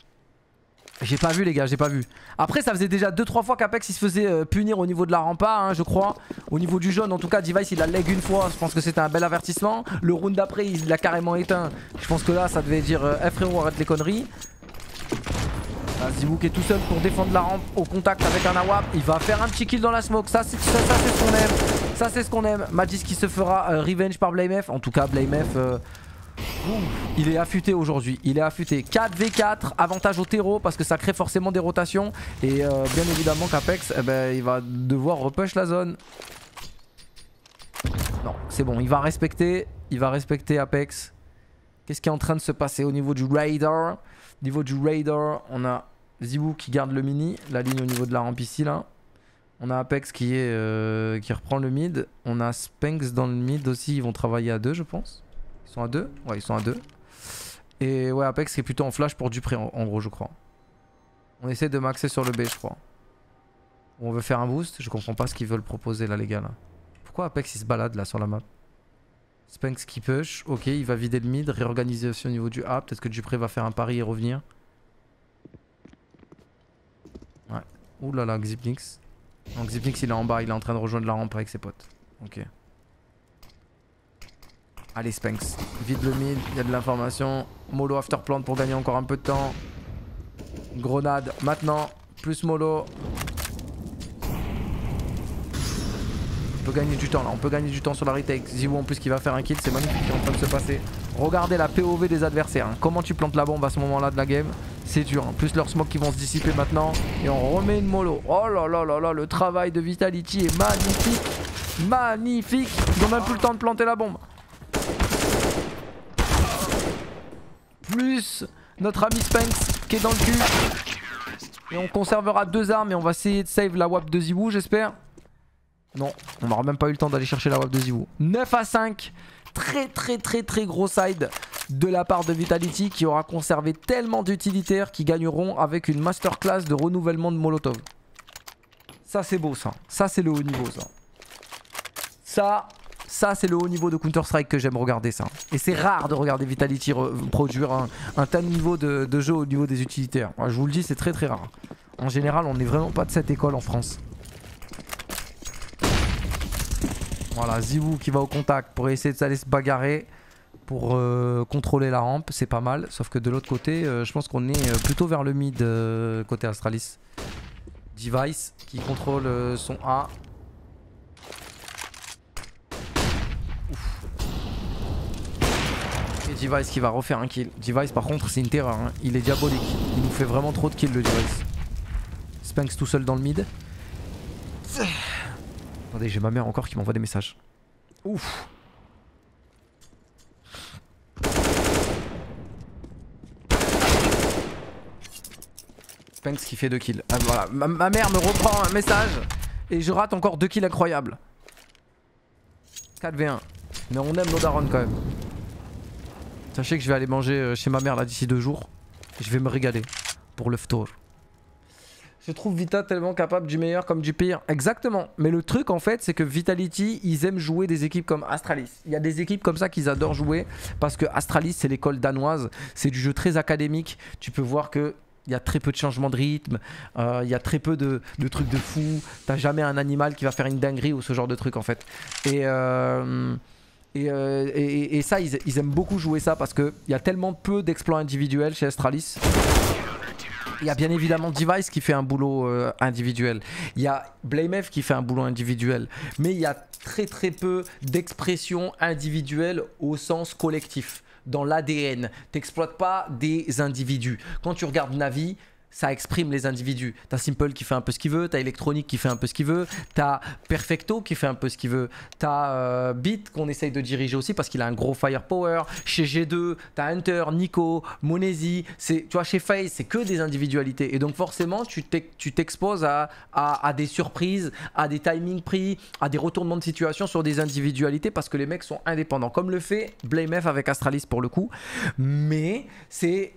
J'ai pas vu les gars, j'ai pas vu. Après ça faisait déjà 2-3 fois qu'Apex il se faisait euh, punir au niveau de la rampa hein, je crois. Au niveau du jaune en tout cas Device il a leg une fois, je pense que c'était un bel avertissement. Le round d'après il l'a carrément éteint. Je pense que là ça devait dire euh, eh frérot arrête les conneries. Là, Zibouk est tout seul pour défendre la rampe au contact avec un AWAP. Il va faire un petit kill dans la smoke. Ça, c'est ce qu'on aime. Ça, c'est ce qu'on aime. Magis qui se fera euh, revenge par BlameF. En tout cas, BlameF, euh, il est affûté aujourd'hui, il est affûté. 4v4, avantage au terreau parce que ça crée forcément des rotations. Et euh, bien évidemment qu'Apex, eh ben, il va devoir repush la zone. Non, c'est bon, il va respecter, il va respecter Apex. Qu'est-ce qui est en train de se passer au niveau du radar Au niveau du radar, on a Zibou qui garde le mini, la ligne au niveau de la rampe ici là. On a Apex qui, est, euh, qui reprend le mid. On a Spanks dans le mid aussi. Ils vont travailler à deux, je pense. Ils sont à 2 Ouais, ils sont à 2. Et ouais, Apex est plutôt en flash pour Dupré en, gros, je crois. On essaie de maxer sur le B, je crois. On veut faire un boost. Je comprends pas ce qu'ils veulent proposer là, les gars. Là. Pourquoi Apex il se balade là sur la map Spanks qui push. Ok, il va vider le mid. Réorganisation au niveau du A. Peut-être que Dupré va faire un pari et revenir. Ouais. Ouh là là, Xiplix. Donc Xiplix il est en bas. Il est en train de rejoindre la rampe avec ses potes. Ok. Allez Spanx, vide le mid, il y a de l'information. Molo after plant pour gagner encore un peu de temps. Grenade maintenant, plus Molo. On peut gagner du temps là, on peut gagner du temps sur la retake. Ziwu en plus qui va faire un kill, c'est magnifique qui est en train de se passer. Regardez la POV des adversaires. Hein. Comment tu plantes la bombe à ce moment là de la game C'est dur. Hein. Plus leurs smokes qui vont se dissiper maintenant. Et on remet une mollo. Oh là là là là, le travail de Vitality est magnifique. Magnifique. Ils ont même plus le temps de planter la bombe. Plus notre ami Spence qui est dans le cul. Et on conservera deux armes et on va essayer de save la WAP de Ziwu j'espère. Non, on n'aura même pas eu le temps d'aller chercher la WAP de Ziwu. 9 à 5 très très très très gros side de la part de Vitality qui aura conservé tellement d'utilitaires qui gagneront avec une masterclass de renouvellement de Molotov. Ça c'est beau ça, ça c'est le haut niveau ça. Ça, ça c'est le haut niveau de Counter-Strike que j'aime regarder ça. Et c'est rare de regarder Vitality produire un, tel niveau de, de, jeu au niveau des utilitaires. Je vous le dis c'est très très rare. En général on n'est vraiment pas de cette école en France. Voilà, Ziwu qui va au contact pour essayer d'aller se bagarrer pour euh, contrôler la rampe, c'est pas mal. Sauf que de l'autre côté, euh, je pense qu'on est euh, plutôt vers le mid côté Astralis. Device qui contrôle son A. Device qui va refaire un kill. Device par contre c'est une terreur, hein. il est diabolique. Il nous fait vraiment trop de kills le Device. Spanks tout seul dans le mid. Attendez, j'ai ma mère encore qui m'envoie des messages. Ouf. Spanks qui fait 2 kills. Ah, voilà. Ma, mère me reprend un message et je rate encore 2 kills incroyables. 4v1. Mais on aime nos darons quand même. Sachez que je vais aller manger euh, chez ma mère là d'ici deux jours. Et je vais me régaler pour le tour. Je trouve Vita tellement capable du meilleur comme du pire. Exactement. Mais le truc en fait, c'est que Vitality, ils aiment jouer des équipes comme Astralis. Il y a des équipes comme ça qu'ils adorent jouer parce que Astralis, c'est l'école danoise. C'est du jeu très académique. Tu peux voir que il y a très peu de changements de rythme, euh, il y a très peu de, trucs de fou. T'as jamais un animal qui va faire une dinguerie ou ce genre de truc en fait. Et, euh, euh, et, ça, ils, aiment beaucoup jouer ça parce qu'il y a tellement peu d'exploits individuels chez Astralis il y a bien évidemment Device qui fait un boulot euh, individuel. Il y a BlameF qui fait un boulot individuel. Mais il y a très très peu d'expression individuelle au sens collectif. Dans l'ADN. T'exploites pas des individus. Quand tu regardes Navi, ça exprime les individus. T'as Simple qui fait un peu ce qu'il veut, t'as Electronic qui fait un peu ce qu'il veut, t'as Perfecto qui fait un peu ce qu'il veut, t'as euh, Beat qu'on essaye de diriger aussi parce qu'il a un gros firepower. Chez G2, t'as Hunter, Nico, Monesi. Tu vois, chez FaZe, c'est que des individualités. Et donc forcément, tu t'exposes à, à, des surprises, à des timings pris, à des retournements de situation sur des individualités parce que les mecs sont indépendants. Comme le fait BlameF avec Astralis pour le coup. Mais c'est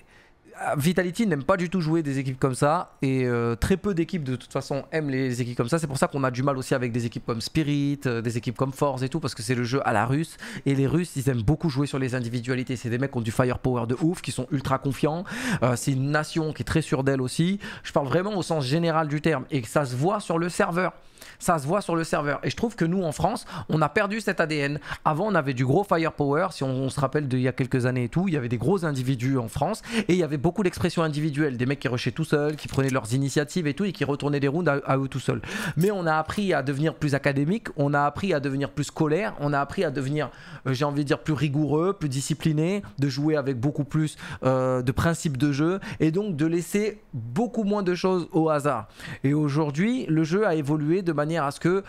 Vitality n'aime pas du tout jouer des équipes comme ça et euh, très peu d'équipes de toute façon aiment les équipes comme ça. C'est pour ça qu'on a du mal aussi avec des équipes comme Spirit, euh, des équipes comme Force et tout parce que c'est le jeu à la russe et les Russes ils aiment beaucoup jouer sur les individualités. C'est des mecs qui ont du firepower de ouf, qui sont ultra confiants. Euh, c'est une nation qui est très sûre d'elle aussi. Je parle vraiment au sens général du terme et que ça se voit sur le serveur ça se voit sur le serveur. Et je trouve que nous, en France, on a perdu cet ADN. Avant, on avait du gros firepower. Si on, se rappelle d'il y a quelques années et tout, il y avait des gros individus en France. Et il y avait beaucoup d'expressions individuelles. Des mecs qui rushaient tout seuls, qui prenaient leurs initiatives et tout, et qui retournaient des rounds à, eux tout seuls. Mais on a appris à devenir plus académique, on a appris à devenir plus scolaire, on a appris à devenir, euh, j'ai envie de dire, plus rigoureux, plus discipliné, de jouer avec beaucoup plus euh, de principes de jeu, et donc de laisser beaucoup moins de choses au hasard. Et aujourd'hui, le jeu a évolué de manière à ce que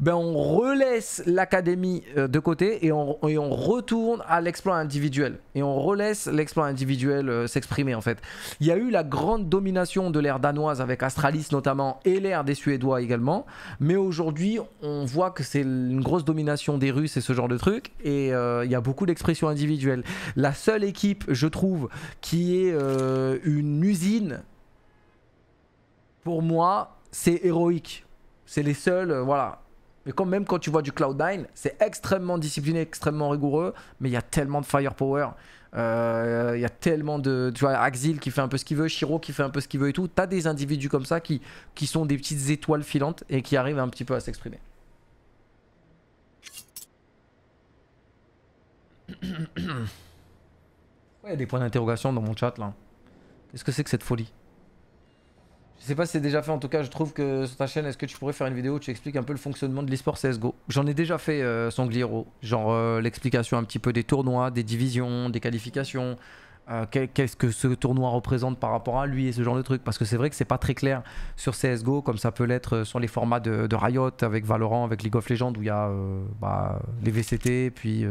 ben, on relaisse l'académie euh, de côté et on, on retourne à l'exploit individuel. Et on relaisse l'exploit individuel euh, s'exprimer en fait. Il y a eu la grande domination de l'ère danoise avec Astralis notamment et l'ère des Suédois également. Mais aujourd'hui, on voit que c'est une grosse domination des Russes et ce genre de trucs. Et euh, il y a beaucoup d'expressions individuelles. La seule équipe, je trouve, qui est une usine, pour moi, c'est héroïque. C'est les seuls, euh, voilà. Mais quand même, quand tu vois du Cloud9, c'est extrêmement discipliné, extrêmement rigoureux, mais il y a tellement de firepower. Euh, il y a tellement de. Tu vois, Axil qui fait un peu ce qu'il veut, Shiro qui fait un peu ce qu'il veut et tout. T'as des individus comme ça qui, qui sont des petites étoiles filantes et qui arrivent un petit peu à s'exprimer. il y a des points d'interrogation dans mon chat là. Qu'est-ce que c'est que cette folie? Je sais pas si c'est déjà fait, en tout cas je trouve que sur ta chaîne, est-ce que tu pourrais faire une vidéo où tu expliques un peu le fonctionnement de l'esport CSGO J'en ai déjà fait euh, Sangliero, genre euh, l'explication un petit peu des tournois, des divisions, des qualifications, euh, qu'est-ce que ce tournoi représente par rapport à lui et ce genre de trucs parce que c'est vrai que c'est pas très clair sur CSGO comme ça peut l'être sur les formats de, Riot avec Valorant avec League of Legends où il y a bah, les VCT puis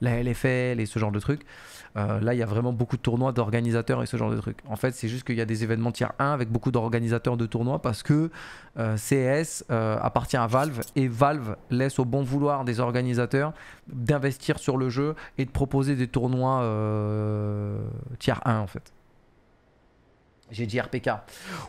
la LFL et ce genre de trucs euh, là, il y a vraiment beaucoup de tournois d'organisateurs et ce genre de trucs. En fait, c'est juste qu'il y a des événements tiers 1 avec beaucoup d'organisateurs de tournois parce que euh, CS euh, appartient à Valve et Valve laisse au bon vouloir des organisateurs d'investir sur le jeu et de proposer des tournois tiers 1 en fait. J'ai dit RPK.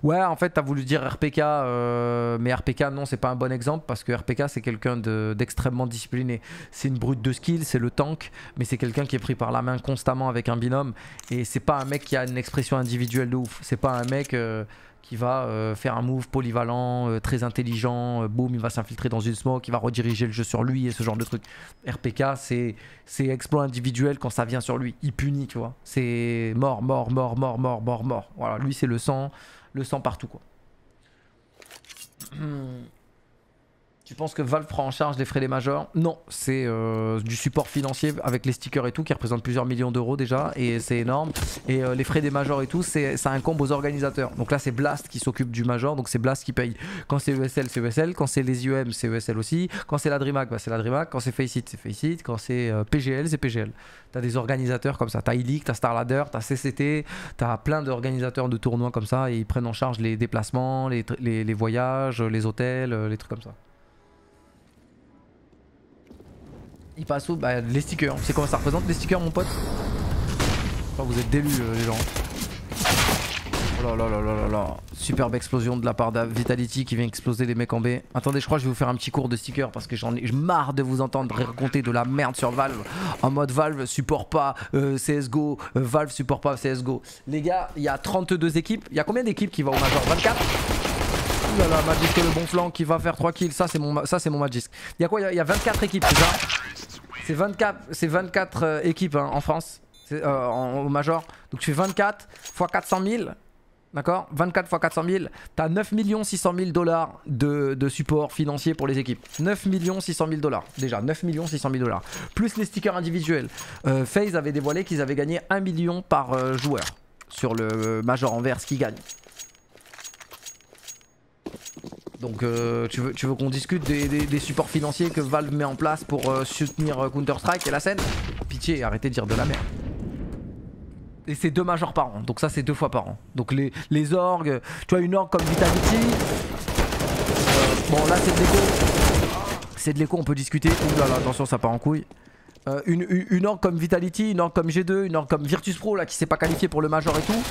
Ouais, en fait, t'as voulu dire RPK, euh, mais RPK, non, c'est pas un bon exemple parce que RPK, c'est quelqu'un d'extrêmement discipliné. C'est une brute de skill, c'est le tank, mais c'est quelqu'un qui est pris par la main constamment avec un binôme. Et c'est pas un mec qui a une expression individuelle de ouf. C'est pas un mec. Euh, qui va euh, faire un move polyvalent, euh, très intelligent, euh, boum, il va s'infiltrer dans une smoke, il va rediriger le jeu sur lui et ce genre de truc. RPK, c'est exploit individuel quand ça vient sur lui. Il punit, tu vois. C'est mort, mort, mort, mort, mort, mort, mort. Voilà, lui c'est le sang, le sang partout, quoi. Tu penses que Valve prend en charge les frais des majors? Non, c'est euh, du support financier avec les stickers et tout qui représente plusieurs millions d'euros déjà et c'est énorme. Et euh, les frais des majors et tout, ça incombe aux organisateurs. Donc là, c'est Blast qui s'occupe du major, donc c'est Blast qui paye. Quand c'est ESL, c'est ESL. Quand c'est les UM, c'est ESL aussi. Quand c'est la DreamHack, bah, c'est la DreamHack. Quand c'est Faceit, c'est Faceit. Quand c'est euh, PGL, c'est PGL. T'as des organisateurs comme ça. T'as e t'as Starladder, t'as CCT, t'as plein d'organisateurs de tournois comme ça et ils prennent en charge les déplacements, les, les voyages, les hôtels, les trucs comme ça. Il passe où Bah les stickers. C'est comment ça représente les stickers mon pote? Vous êtes délus euh, les gens. Oh là là là là là là. Superbe explosion de la part de Vitality qui vient exploser les mecs en B. Attendez, je crois que je vais vous faire un petit cours de stickers parce que j'en ai marre de vous entendre raconter de la merde sur Valve. En mode Valve support pas euh, CSGO, euh, Valve support pas CSGO. Les gars, il y a 32 équipes. Il y a combien d'équipes qui vont au Major? 24 Ouh là là, Magisk le bon flanc qui va faire 3 kills. Ça, c'est mon, ça, mon Magisk. Il y a quoi? Il y, a 24 équipes, c'est ça? C'est 24, 24 euh, équipes hein, en France, euh, au Major. Donc tu fais 24 x 400 000. D'accord? 24 x 400 000, t'as 9 600 000 dollars de, support financier pour les équipes. 9 600 000 dollars, déjà, 9 600 000 dollars. Plus les stickers individuels. Euh, FaZe avait dévoilé qu'ils avaient gagné 1 million par euh, joueur sur le Major Anvers qui gagne. Donc euh, tu veux, tu veux qu'on discute des, supports financiers que Valve met en place pour euh, soutenir euh, Counter-Strike et la scène? Pitié, arrêtez de dire de la merde. Et c'est deux majors par an, donc ça c'est deux fois par an. Donc les, orgues, tu vois une orgue comme Vitality, bon là c'est de l'écho, c'est de l'écho, on peut discuter. Ouh là là, attention ça part en couille. Une, une, orgue comme Vitality, une orgue comme G2, une orgue comme Virtus Pro là qui s'est pas qualifié pour le major et tout,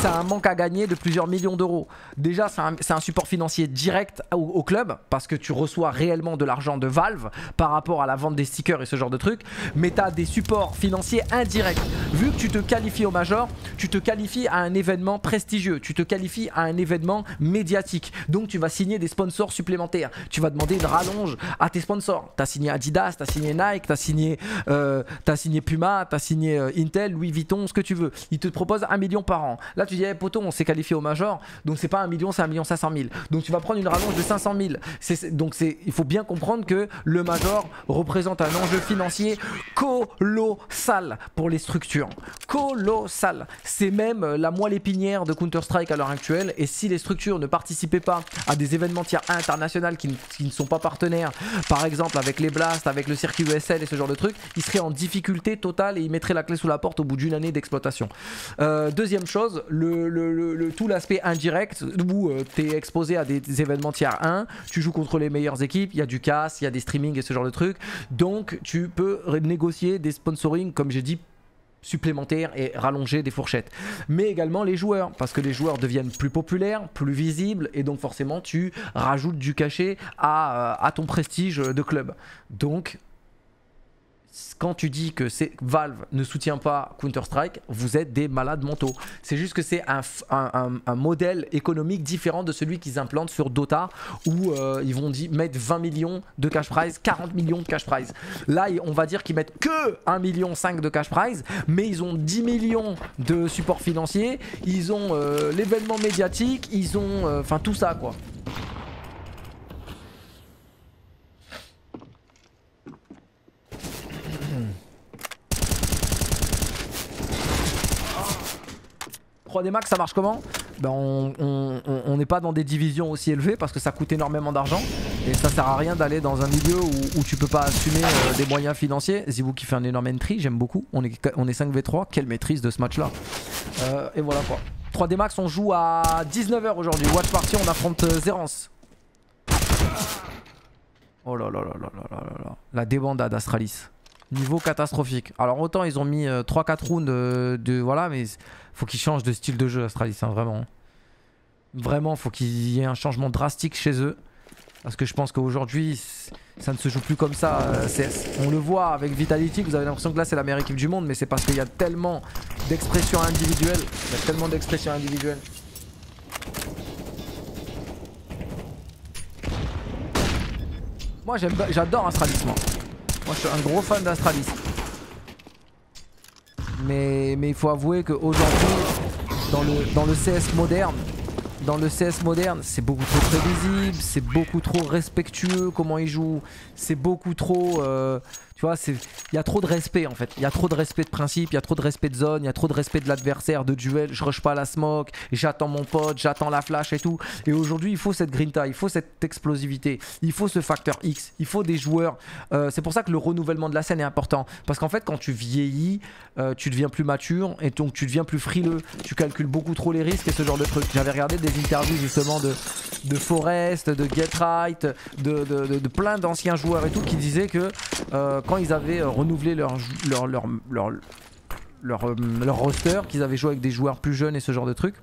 c'est un manque à gagner de plusieurs millions d'euros. Déjà, c'est un, support financier direct au, club parce que tu reçois réellement de l'argent de Valve par rapport à la vente des stickers et ce genre de trucs. Mais tu as des supports financiers indirects. Vu que tu te qualifies au Major, tu te qualifies à un événement prestigieux. Tu te qualifies à un événement médiatique. Donc, tu vas signer des sponsors supplémentaires. Tu vas demander une rallonge à tes sponsors. Tu as signé Adidas, tu as signé Nike, tu as, signé, euh, as signé Puma, tu as signé euh, Intel, Louis Vuitton, ce que tu veux. Ils te proposent un million par an. Là, tu dis, hey, poto, on s'est qualifié au Major, donc c'est pas un million, c'est un million 500 000. Donc tu vas prendre une rallonge de 500 000. donc il faut bien comprendre que le Major représente un enjeu financier colossal pour les structures. Colossal. C'est même la moelle épinière de Counter-Strike à l'heure actuelle. Et si les structures ne participaient pas à des événements tiers internationaux qui, ne sont pas partenaires, par exemple avec les Blasts, avec le circuit USL et ce genre de trucs, ils seraient en difficulté totale et ils mettraient la clé sous la porte au bout d'une année d'exploitation. Euh, deuxième chose, tout l'aspect indirect où euh, tu es exposé à des, événements tiers 1, tu joues contre les meilleures équipes, il y a du casse, il y a des streamings et ce genre de trucs. Donc tu peux négocier des sponsoring, comme j'ai dit, supplémentaires et rallonger des fourchettes. Mais également les joueurs, parce que les joueurs deviennent plus populaires, plus visibles, et donc forcément tu rajoutes du cachet à, euh, à ton prestige de club. Donc quand tu dis que Valve ne soutient pas Counter-Strike, vous êtes des malades mentaux. C'est juste que c'est un, modèle économique différent de celui qu'ils implantent sur Dota où euh, ils vont mettre 20 millions de cash prize, 40 millions de cash prize. Là, on va dire qu'ils mettent que 1,5 million de cash prize, mais ils ont 10 millions de support financier, ils ont euh, l'événement médiatique, ils ont euh, enfin tout ça quoi. Des max ça marche comment ben on n'est pas dans des divisions aussi élevées parce que ça coûte énormément d'argent et ça sert à rien d'aller dans un milieu où, tu peux pas assumer euh, des moyens financiers. Zibou qui fait un énorme entry, j'aime beaucoup. On est, on est 5v3, quelle maîtrise de ce match là. Euh, et voilà quoi. 3D max on joue à 19h aujourd'hui. Watch party on affronte euh, Zerance. Oh là là là là là là là. La débandade Astralis. Niveau catastrophique. Alors autant ils ont mis 3-4 rounds de, Voilà mais faut qu'ils changent de style de jeu Astralis, hein, vraiment. Vraiment, faut qu'il y ait un changement drastique chez eux. Parce que je pense qu'aujourd'hui, ça ne se joue plus comme ça. Euh, on le voit avec Vitality, vous avez l'impression que là c'est la meilleure équipe du monde, mais c'est parce qu'il y a tellement d'expressions individuelles. Il y a tellement d'expressions individuelles. Moi j'adore Astralis moi. Moi je suis un gros fan d'Astralis. Mais, il faut avouer qu'aujourd'hui, dans le, dans le CS moderne, dans le CS moderne, c'est beaucoup trop prévisible, c'est beaucoup trop respectueux comment ils jouent, c'est beaucoup trop... Euh, tu vois, il y a trop de respect en fait. Il y a trop de respect de principe, il y a trop de respect de zone, il y a trop de respect de l'adversaire, de duel. Je rush pas la smoke, j'attends mon pote, j'attends la flash et tout. Et aujourd'hui, il faut cette grinta, il faut cette explosivité, il faut ce facteur X, il faut des joueurs. Euh, c'est pour ça que le renouvellement de la scène est important. Parce qu'en fait, quand tu vieillis, euh, tu deviens plus mature et donc tu deviens plus frileux. Tu calcules beaucoup trop les risques et ce genre de trucs. J'avais regardé des interviews justement de, de Forest, de Get Right, de, de, plein d'anciens joueurs et tout qui disaient que euh, quand ils avaient euh, renouvelé leur, leur, leur, leur, leur, euh, leur roster, qu'ils avaient joué avec des joueurs plus jeunes et ce genre de trucs.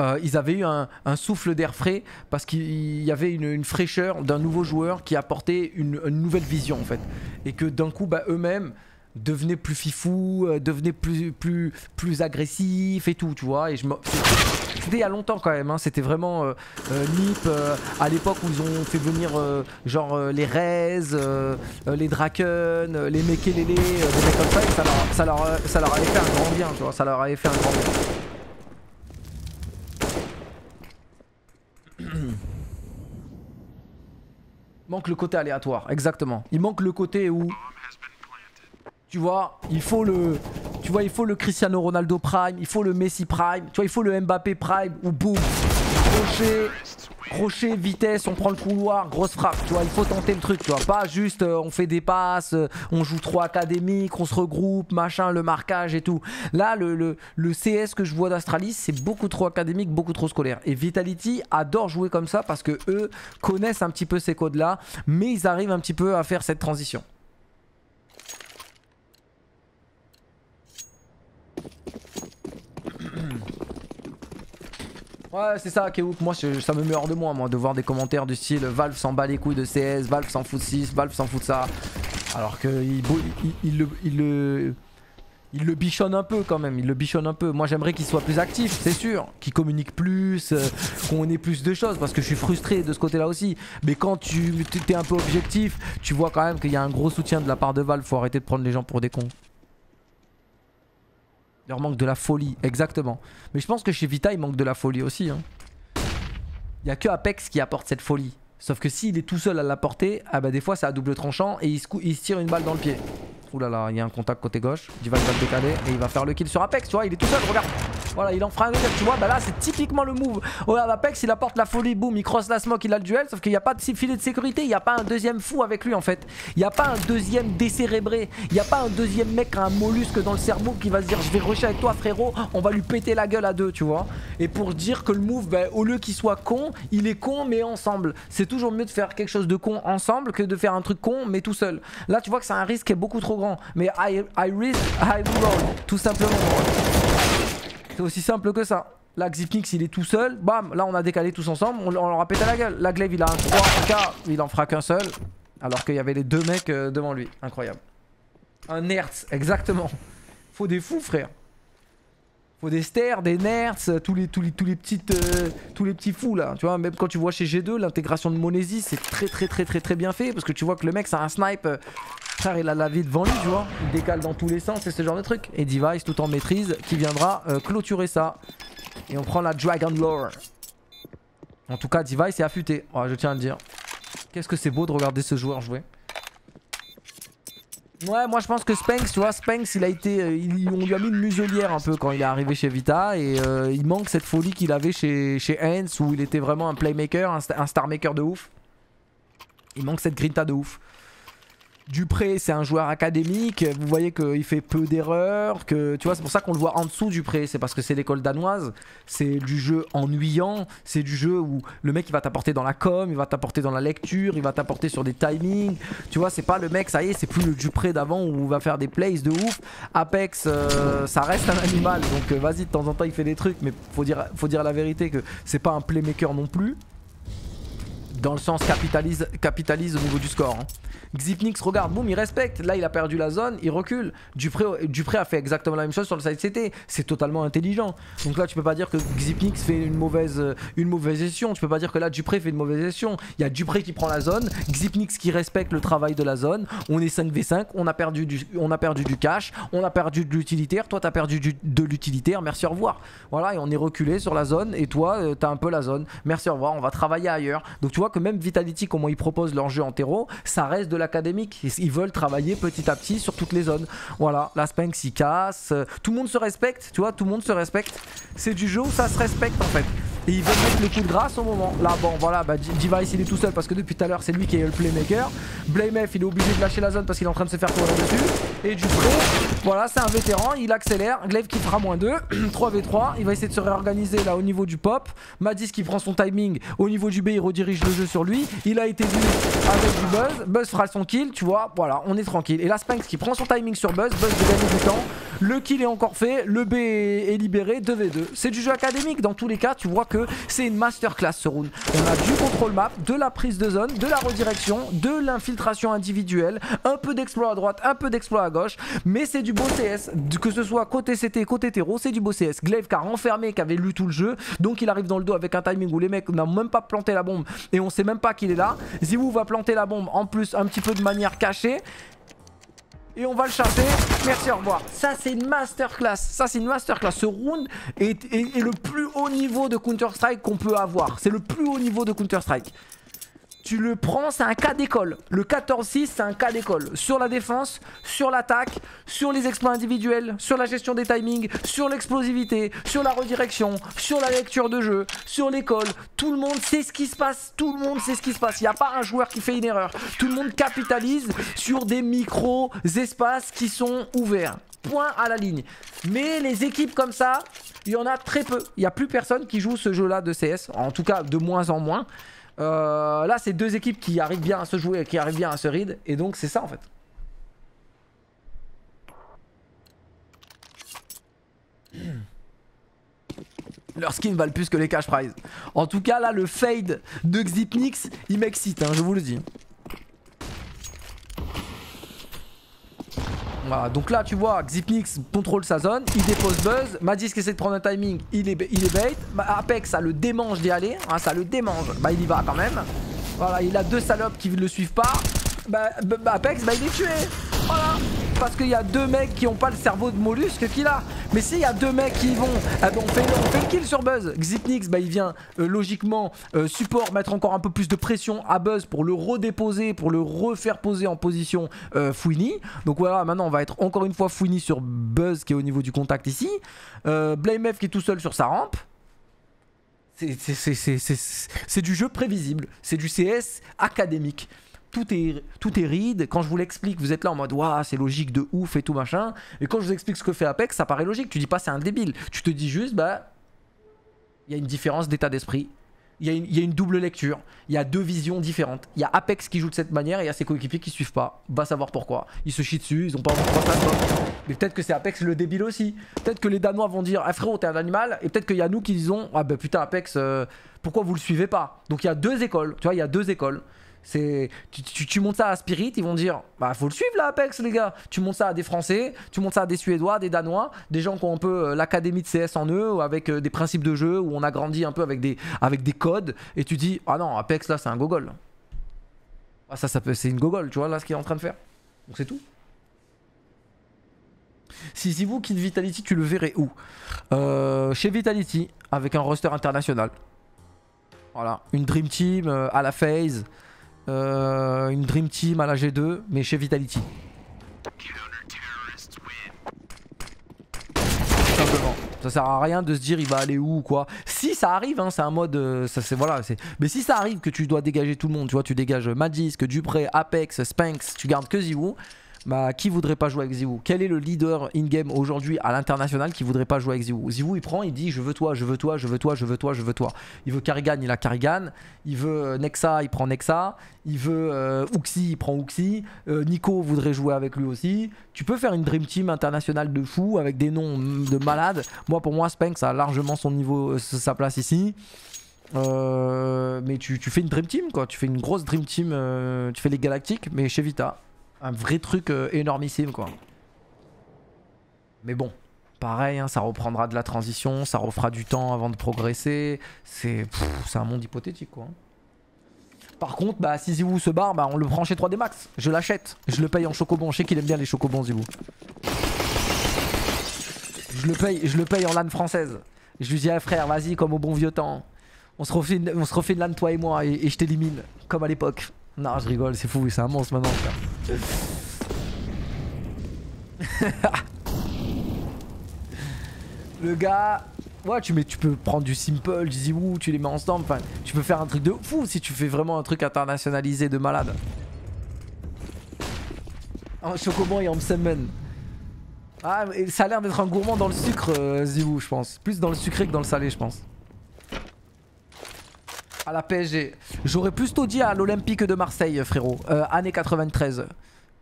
Euh, ils avaient eu un, souffle d'air frais parce qu'il y avait une, fraîcheur d'un nouveau joueur qui apportait une, une, nouvelle vision en fait. Et que d'un coup, bah, eux-mêmes devenaient plus fifou, devenaient plus, plus, plus agressifs et tout, tu vois. Et je me... C'était il y a longtemps quand même, hein. c'était vraiment euh, euh, Nip euh, à l'époque où ils ont fait venir genre les Rez, les Draken, les Mekelele, des mecs comme ça, leur, ça, leur, ça leur avait fait un grand bien, tu vois, ça leur avait fait un grand bien. manque le côté aléatoire, exactement. Il manque le côté où tu vois, il faut le tu vois, il faut le Cristiano Ronaldo Prime, il faut le Messi Prime, tu vois, il faut le Mbappé Prime ou boum, crochet, crochet, vitesse, on prend le couloir, grosse frappe, tu vois, il faut tenter le truc, tu vois, pas juste euh, on fait des passes, euh, on joue trop académique, on se regroupe, machin, le marquage et tout. Là, le, CS que je vois d'Astralis, c'est beaucoup trop académique, beaucoup trop scolaire. Et Vitality adore jouer comme ça parce que eux connaissent un petit peu ces codes-là, mais ils arrivent un petit peu à faire cette transition. Ouais, c'est ça, Keouk. Moi, ça me met hors de moi, moi, de voir des commentaires du style Valve s'en bat les couilles de CS, Valve s'en fout de 6, Valve s'en fout ça. Alors qu'il il, le, il, le, il le bichonne un peu quand même, il le bichonne un peu. Moi, j'aimerais qu'il soit plus actif, c'est sûr. Qu'il communique plus, euh, qu'on ait plus de choses, parce que je suis frustré de ce côté-là aussi. Mais quand tu es un peu objectif, tu vois quand même qu'il y a un gros soutien de la part de Valve. Faut arrêter de prendre les gens pour des cons. Leur manque de la folie, exactement. Mais je pense que chez Vita, il manque de la folie aussi. Hein. Il n'y a que Apex qui apporte cette folie. Sauf que s'il est tout seul à l'apporter, ah bah des fois c'est à double tranchant et il se, tire une balle dans le pied. Ouh là là, il y a un contact côté gauche. il va le décaler et il va faire le kill sur Apex, tu vois. Il est tout seul, regarde. Voilà, il en fera un tu vois. Bah là, c'est typiquement le move. Regarde, Apex, il apporte la folie, boum, il cross la smoke, il a le duel. Sauf qu'il n'y a pas de filet de sécurité. Il n'y a pas un deuxième fou avec lui en fait. Il n'y a pas un deuxième décérébré. Il n'y a pas un deuxième mec, un mollusque dans le cerveau qui va se dire Je vais rusher avec toi, frérot. On va lui péter la gueule à deux, tu vois. Et pour dire que le move, bah, au lieu qu'il soit con, il est con, mais ensemble. C'est toujours mieux de faire quelque chose de con ensemble que de faire un truc con, mais tout seul. Là, tu vois que c'est un risque qui est beaucoup trop grand. Mais I, risk, I roll. Tout simplement. C'est aussi simple que ça. Là, Xipnix, il est tout seul. Bam, là, on a décalé tous ensemble. On, leur a pété la gueule. La Glaive, il a un 3 K. Il en fera qu'un seul. Alors qu'il y avait les deux mecs euh, devant lui. Incroyable. Un Nertz, exactement. Faut des fous, frère. Faut des stairs, des nerds, tous les, tous les, tous euh, tous les petits fous là. Tu vois, même quand tu vois chez G2, l'intégration de Monesi, c'est très très très très très bien fait. Parce que tu vois que le mec, c'est un snipe. Euh, frère, il a la vie devant lui, tu vois. Il décale dans tous les sens et ce genre de truc. Et Device, tout en maîtrise, qui viendra euh, clôturer ça. Et on prend la Dragon Lore. En tout cas, Device est affûté. je tiens à le dire. Qu'est-ce que c'est beau de regarder ce joueur jouer. Ouais, moi je pense que Spanks, tu vois, Spanks, il a été, euh, on lui a mis une muselière un peu quand il est arrivé chez Vita et euh, il manque cette folie qu'il avait chez, chez Hens où il était vraiment un playmaker, un, un star maker de ouf. Il manque cette grinta de ouf. Dupré, c'est un joueur académique. Vous voyez qu'il fait peu d'erreurs. Que tu vois, c'est pour ça qu'on le voit en dessous Dupré. C'est parce que c'est l'école danoise. C'est du jeu ennuyant. C'est du jeu où le mec il va t'apporter dans la com, il va t'apporter dans la lecture, il va t'apporter sur des timings. Tu vois, c'est pas le mec, ça y est, c'est plus le Dupré d'avant où il va faire des plays de ouf. Apex, euh, ça reste un animal. Donc euh, vas-y, de temps en temps il fait des trucs, mais faut dire, faut dire la vérité que c'est pas un playmaker non plus. Dans le sens capitalise, capitalise au niveau du score. Hein. Xipnix, regarde, boum, il respecte. Là, il a perdu la zone, il recule. Dupré, Dupré a fait exactement la même chose sur le side CT. C'est totalement intelligent. Donc là, tu peux pas dire que Xipnix fait une mauvaise, une mauvaise gestion. Tu peux pas dire que là, Dupré fait une mauvaise gestion. Il y a Dupré qui prend la zone, Xipnix qui respecte le travail de la zone. On est 5v5, on a perdu du, on a perdu du cash, on a perdu de l'utilitaire. Toi, t'as perdu de l'utilitaire. Merci, au revoir. Voilà, et on est reculé sur la zone. Et toi, euh, t'as un peu la zone. Merci, au revoir. On va travailler ailleurs. Donc tu vois que même Vitality, comment ils proposent leur jeu en terreau, ça reste de l'académique. Ils veulent travailler petit à petit sur toutes les zones. Voilà, la Spanx il casse. Euh, tout le monde se respecte, tu vois, tout le monde se respecte. C'est du jeu où ça se respecte en fait. Et il veut mettre le coup de grâce au moment. Là, bon, voilà, bah, Device il est tout seul parce que depuis tout à l'heure c'est lui qui est le playmaker. Blamef il est obligé de lâcher la zone parce qu'il est en train de se faire courir dessus. Et du coup, voilà, c'est un vétéran, il accélère. Glaive qui fera moins 2. 3v3, il va essayer de se réorganiser là au niveau du pop. Madis qui prend son timing au niveau du B, il redirige le jeu sur lui. Il a été vu avec du Buzz. Buzz fera son kill, tu vois. Voilà, on est tranquille. Et là, Spanx qui prend son timing sur Buzz. Buzz de gagner du temps. Le kill est encore fait. Le B est libéré. 2v2. C'est du jeu académique. Dans tous les cas, tu vois que c'est une masterclass ce round. On a du contrôle map, de la prise de zone, de la redirection, de l'infiltration individuelle, un peu d'exploit à droite, un peu d'exploit à gauche. Mais c'est du beau CS. Que ce soit côté CT, côté terreau, c'est du beau CS. Glaive qui a renfermé, qui avait lu tout le jeu. Donc il arrive dans le dos avec un timing où les mecs n'ont même pas planté la bombe et on sait même pas qu'il est là. Ziwu va planter la bombe en plus un petit peu de manière cachée. Et on va le chasser. Merci, au revoir. Ça, c'est une masterclass. Ça, c'est une masterclass. Ce round est, est le plus haut niveau de Counter-Strike qu'on peut avoir. C'est le plus haut niveau de Counter-Strike tu le prends, c'est un cas d'école. Le 14-6, c'est un cas d'école. Sur la défense, sur l'attaque, sur les exploits individuels, sur la gestion des timings, sur l'explosivité, sur la redirection, sur la lecture de jeu, sur l'école. Tout le monde sait ce qui se passe. Tout le monde sait ce qui se passe. Il n'y a pas un joueur qui fait une erreur. Tout le monde capitalise sur des micros espaces qui sont ouverts. Point à la ligne. Mais les équipes comme ça, il y en a très peu. Il n'y a plus personne qui joue ce jeu-là de CS. En tout cas, de moins en moins. Euh, là, c'est deux équipes qui arrivent bien à se jouer, qui arrivent bien à se read. Et donc, c'est ça en fait. Leurs skins valent plus que les cash prizes. En tout cas, là, le fade de Xipnix, il m'excite, hein, je vous le dis. Voilà, donc là tu vois, Xipnix contrôle sa zone, il dépose Buzz, Madis qui essaie de prendre un timing, il est, bait, Apex ça le démange d'y aller, hein, ça le démange, bah il y va quand même. Voilà, il a deux salopes qui ne le suivent pas, bah, bah Apex bah il est tué, parce qu'il y a deux mecs qui ont pas le cerveau de mollusque qu'il a. Mais s'il y a deux mecs qui vont, eh ben, on, fait, le kill sur Buzz. Xipnix, bah, il vient euh, logiquement euh, support, mettre encore un peu plus de pression à Buzz pour le redéposer, pour le refaire poser en position euh, Fouini. Donc voilà, maintenant on va être encore une fois Fouini sur Buzz qui est au niveau du contact ici. Blamef qui est tout seul sur sa rampe. C'est du jeu prévisible, c'est du CS académique tout est, tout est ride. Quand je vous l'explique, vous êtes là en mode Waouh, c'est logique de ouf et tout machin. Et quand je vous explique ce que fait Apex, ça paraît logique. Tu dis pas c'est un débile. Tu te dis juste, bah, il y a une différence d'état d'esprit. Il y, a une double lecture. Il y a deux visions différentes. Il y a Apex qui joue de cette manière et il y a ses coéquipiers qui suivent pas. Va savoir pourquoi. Ils se chient dessus, ils ont pas envie de Mais peut-être que c'est Apex le débile aussi. Peut-être que les Danois vont dire Ah frérot, t'es un animal. Et peut-être qu'il y a nous qui disons Ah bah putain, Apex, euh, pourquoi vous le suivez pas? Donc il y a deux écoles. Tu vois, il y a deux écoles. C'est, tu, montes ça à Spirit, ils vont dire bah faut le suivre là Apex les gars. Tu montes ça à des Français, tu montes ça à des Suédois, des Danois, des gens qui ont un peu euh, l'académie de CS en eux, avec euh, des principes de jeu où on a grandi un peu avec des, avec des codes, et tu dis ah non Apex là c'est un gogol. Ah ça, ça peut, c'est une gogol, tu vois là ce qu'il est en train de faire. Donc c'est tout. Si, vous quitte Vitality, tu le verrais où? Euh, Chez Vitality, avec un roster international. Voilà, une Dream Team à la phase. Euh, une Dream Team à la G2, mais chez Vitality. Simplement. Ça sert à rien de se dire il va aller où ou quoi. Si ça arrive, hein, c'est un mode. Euh, ça, c'est voilà, Mais si ça arrive que tu dois dégager tout le monde, tu vois, tu dégages Magisk, Dupré, Apex, Spanx, tu gardes que Ziwoo bah, qui voudrait pas jouer avec Ziwoo Quel est le leader in-game aujourd'hui à l'international qui voudrait pas jouer avec Ziwoo Ziwoo il prend, il dit je veux toi, je veux toi, je veux toi, je veux toi, je veux toi. Il veut Karigan, il a Karigan. Il veut euh, Nexa, il prend Nexa. Il veut euh, il prend Uxi. Euh, Nico voudrait jouer avec lui aussi. Tu peux faire une Dream Team internationale de fou avec des noms de malades. Moi, pour moi, Spanx a largement son niveau, sa place ici. mais tu, fais une Dream Team quoi, tu fais une grosse Dream Team, tu fais les Galactiques, mais chez Vita un vrai truc euh, énormissime quoi. Mais bon, pareil, hein, ça reprendra de la transition, ça refera du temps avant de progresser. C'est un monde hypothétique quoi. Par contre, bah, si Zivou se barre, bah, on le prend chez 3D Max. Je l'achète. Je le paye en chocobon. Je sais qu'il aime bien les chocobons, Zivou. Je le paye, je le paye en LAN française. Je lui dis, ah, frère, vas-y, comme au bon vieux temps. On se refait une, on se refait une LAN, toi et moi, et je t'élimine. Comme à l'époque. Non, je rigole, c'est fou, c'est un monstre maintenant. le gars, ouais, tu, peux prendre du simple, du ziwoo, tu les mets ensemble. Enfin, tu peux faire un truc de fou si tu fais vraiment un truc internationalisé de malade. Un chocobon et en semaine. Ah, ça a l'air d'être un gourmand dans le sucre, euh, je pense. Plus dans le sucré que dans le salé, je pense à la PSG. J'aurais plutôt dit à l'Olympique de Marseille, frérot. Euh, année 93.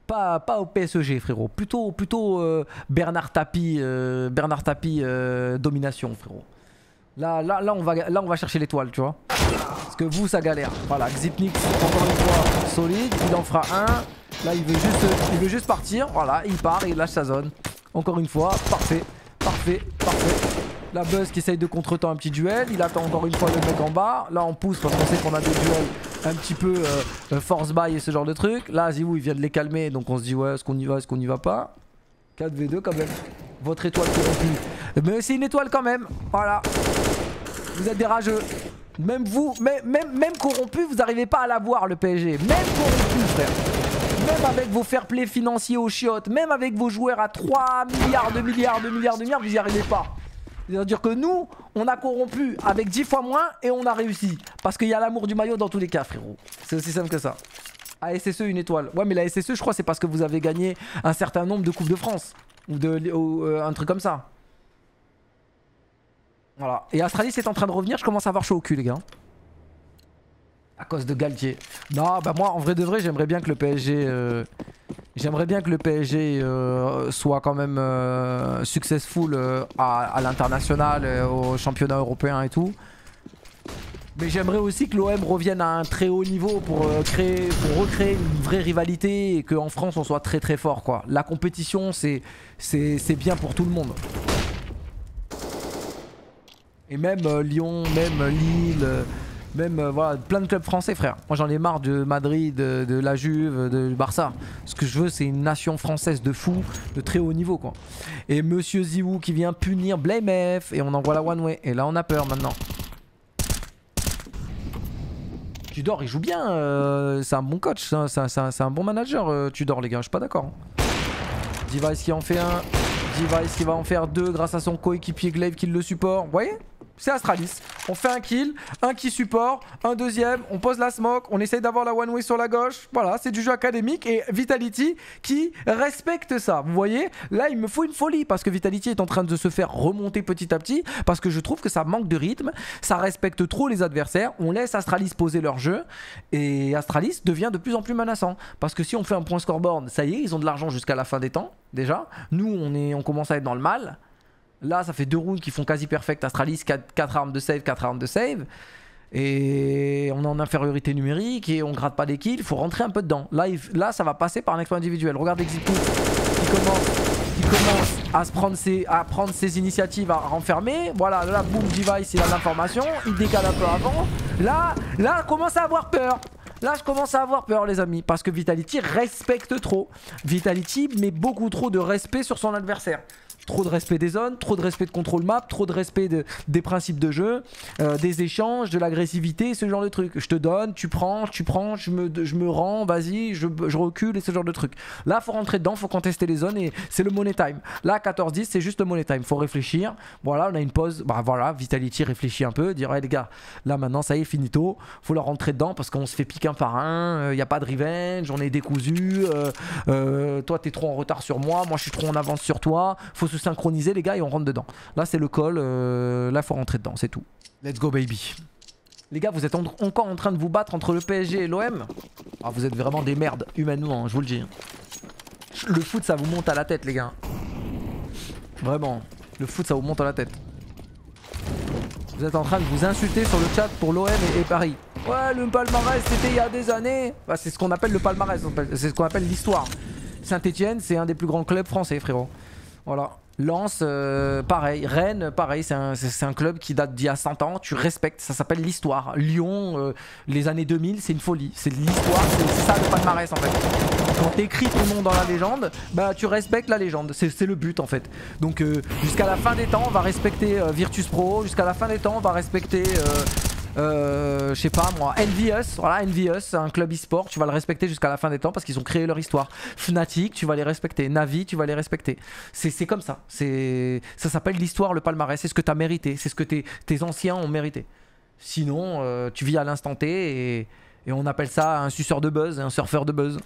Pas, pas au PSG, frérot. Plutôt, plutôt euh, Bernard Tapie, euh, Bernard Tapie domination, frérot. Là, là, on va, chercher l'étoile, tu vois. Parce que vous, ça galère. Voilà, Xipnik, encore une fois, solide. Il en fera un. Là, il veut juste, il veut juste partir. Voilà, il part, il lâche sa zone. Encore une fois, parfait, parfait, parfait. La Buzz qui essaye de contre-temps un petit duel. Il attend encore une fois le mec en bas. Là, on pousse parce qu'on sait qu'on a des duels un petit peu euh, euh, force buy et ce genre de truc. Là, Ziwoo, il vient de les calmer. Donc, on se dit, ouais, est-ce qu'on y va, est-ce qu'on y va pas? 4v2 quand même. Votre étoile corrompue. Mais c'est une étoile quand même. Voilà. Vous êtes des rageux. Même vous, même, même, même corrompu, vous n'arrivez pas à l'avoir le PSG. Même corrompu, frère. Même avec vos fair play financiers aux chiottes, même avec vos joueurs à 3 milliards de milliards de milliards de milliards, vous n'y arrivez pas. C'est-à-dire que nous, on a corrompu avec 10 fois moins et on a réussi. Parce qu'il y a l'amour du maillot dans tous les cas, frérot. C'est aussi simple que ça. ASSE, une étoile. Ouais, mais la SSE, je crois, c'est parce que vous avez gagné un certain nombre de Coupes de France. Ou de, euh, un truc comme ça. Voilà. Et Astralis est en train de revenir. Je commence à avoir chaud au cul, les gars. À cause de Galtier. Non, bah moi, en vrai de vrai, j'aimerais bien que le PSG... Euh, j'aimerais bien que le PSG euh, soit quand même euh, successful à, l'international, au championnat européen et tout. Mais j'aimerais aussi que l'OM revienne à un très haut niveau pour, créer, pour recréer une vraie rivalité et qu'en France on soit très très fort quoi. La compétition c'est bien pour tout le monde. Et même Lyon, même Lille, même euh, voilà, plein de clubs français, frère. Moi j'en ai marre de Madrid, de, la Juve, de Barça. Ce que je veux, c'est une nation française de fou, de très haut niveau, quoi. Et Monsieur Ziwoo qui vient punir Blame et on envoie la one way. Et là, on a peur maintenant. Tudor, il joue bien. Euh, c'est un bon coach, c'est un, bon manager, euh, Tudor, les gars. Je suis pas d'accord. Hein. Device qui en fait un. Device qui va en faire deux grâce à son coéquipier Glaive qui le supporte. Vous voyez? C'est Astralis. On fait un kill, un qui support, un deuxième, on pose la smoke, on essaye d'avoir la one way sur la gauche. Voilà, c'est du jeu académique et Vitality qui respecte ça. Vous voyez, là il me faut une folie parce que Vitality est en train de se faire remonter petit à petit parce que je trouve que ça manque de rythme, ça respecte trop les adversaires, on laisse Astralis poser leur jeu et Astralis devient de plus en plus menaçant parce que si on fait un point scoreboard, ça y est, ils ont de l'argent jusqu'à la fin des temps déjà. Nous on, est, on commence à être dans le mal. Là, ça fait deux rounds qui font quasi perfect. Astralis, 4, armes de save, 4 armes de save. Et on est en infériorité numérique et on gratte pas des kills, il faut rentrer un peu dedans. Là, là ça va passer par un exploit individuel. Regarde Exipou qui commence, à, prendre ses, initiatives à renfermer. Voilà, là, boom, device, il a l'information, il décale un peu avant. Là, là, commence à avoir peur. Là, je commence à avoir peur, les amis, parce que Vitality respecte trop. Vitality met beaucoup trop de respect sur son adversaire. Trop de respect des zones, trop de respect de contrôle map, trop de respect des principes de jeu, euh, des échanges, de l'agressivité, ce genre de trucs. Je te donne, tu prends, tu prends, je me, je me rends, vas-y, je, recule et ce genre de trucs. Là, faut rentrer dedans, faut contester les zones et c'est le money time. Là, 14-10, c'est juste le money time. Faut réfléchir. Voilà, on a une pause. Bah voilà, Vitality réfléchit un peu, dire, les gars, là maintenant, ça y est, finito. Faut leur rentrer dedans parce qu'on se fait piquer un par un. Il euh, n'y a pas de revenge, on est décousu. Euh, toi, t'es trop en retard sur moi, moi, je suis trop en avance sur toi. Faut se synchroniser les gars et on rentre dedans. Là c'est le call, euh, là faut rentrer dedans, c'est tout. Let's go baby. Les gars, vous êtes encore en train de vous battre entre le PSG et l'OM ah, Vous êtes vraiment des merdes, humainement, hein, je vous le dis. Le foot, ça vous monte à la tête, les gars. Vraiment, le foot, ça vous monte à la tête. Vous êtes en train de vous insulter sur le chat pour l'OM et, Paris. Ouais, le palmarès, c'était il y a des années. Bah, c'est ce qu'on appelle le palmarès, c'est ce qu'on appelle l'histoire. Saint-Etienne, c'est un des plus grands clubs français, frérot. Voilà. Lance euh, pareil. Rennes, pareil. C'est un, club qui date d'il y a 100 ans. Tu respectes. Ça s'appelle l'histoire. Lyon, euh, les années 2000, c'est une folie. C'est l'histoire. C'est ça le palmarès en fait. Quand t'écris ton nom dans la légende, bah tu respectes la légende. C'est le but en fait. Donc euh, jusqu'à la fin des temps, on va respecter Virtus Pro. Jusqu'à la fin des temps, on va respecter euh, je sais pas moi, Envious, voilà Envious, un club e-sport, tu vas le respecter jusqu'à la fin des temps parce qu'ils ont créé leur histoire. Fnatic, tu vas les respecter. Navi, tu vas les respecter. C'est comme ça. Ça s'appelle l'histoire, le palmarès. C'est ce que tu as mérité, c'est ce que tes, anciens ont mérité. Sinon, euh, tu vis à l'instant T et, on appelle ça un suceur de buzz, un surfeur de buzz.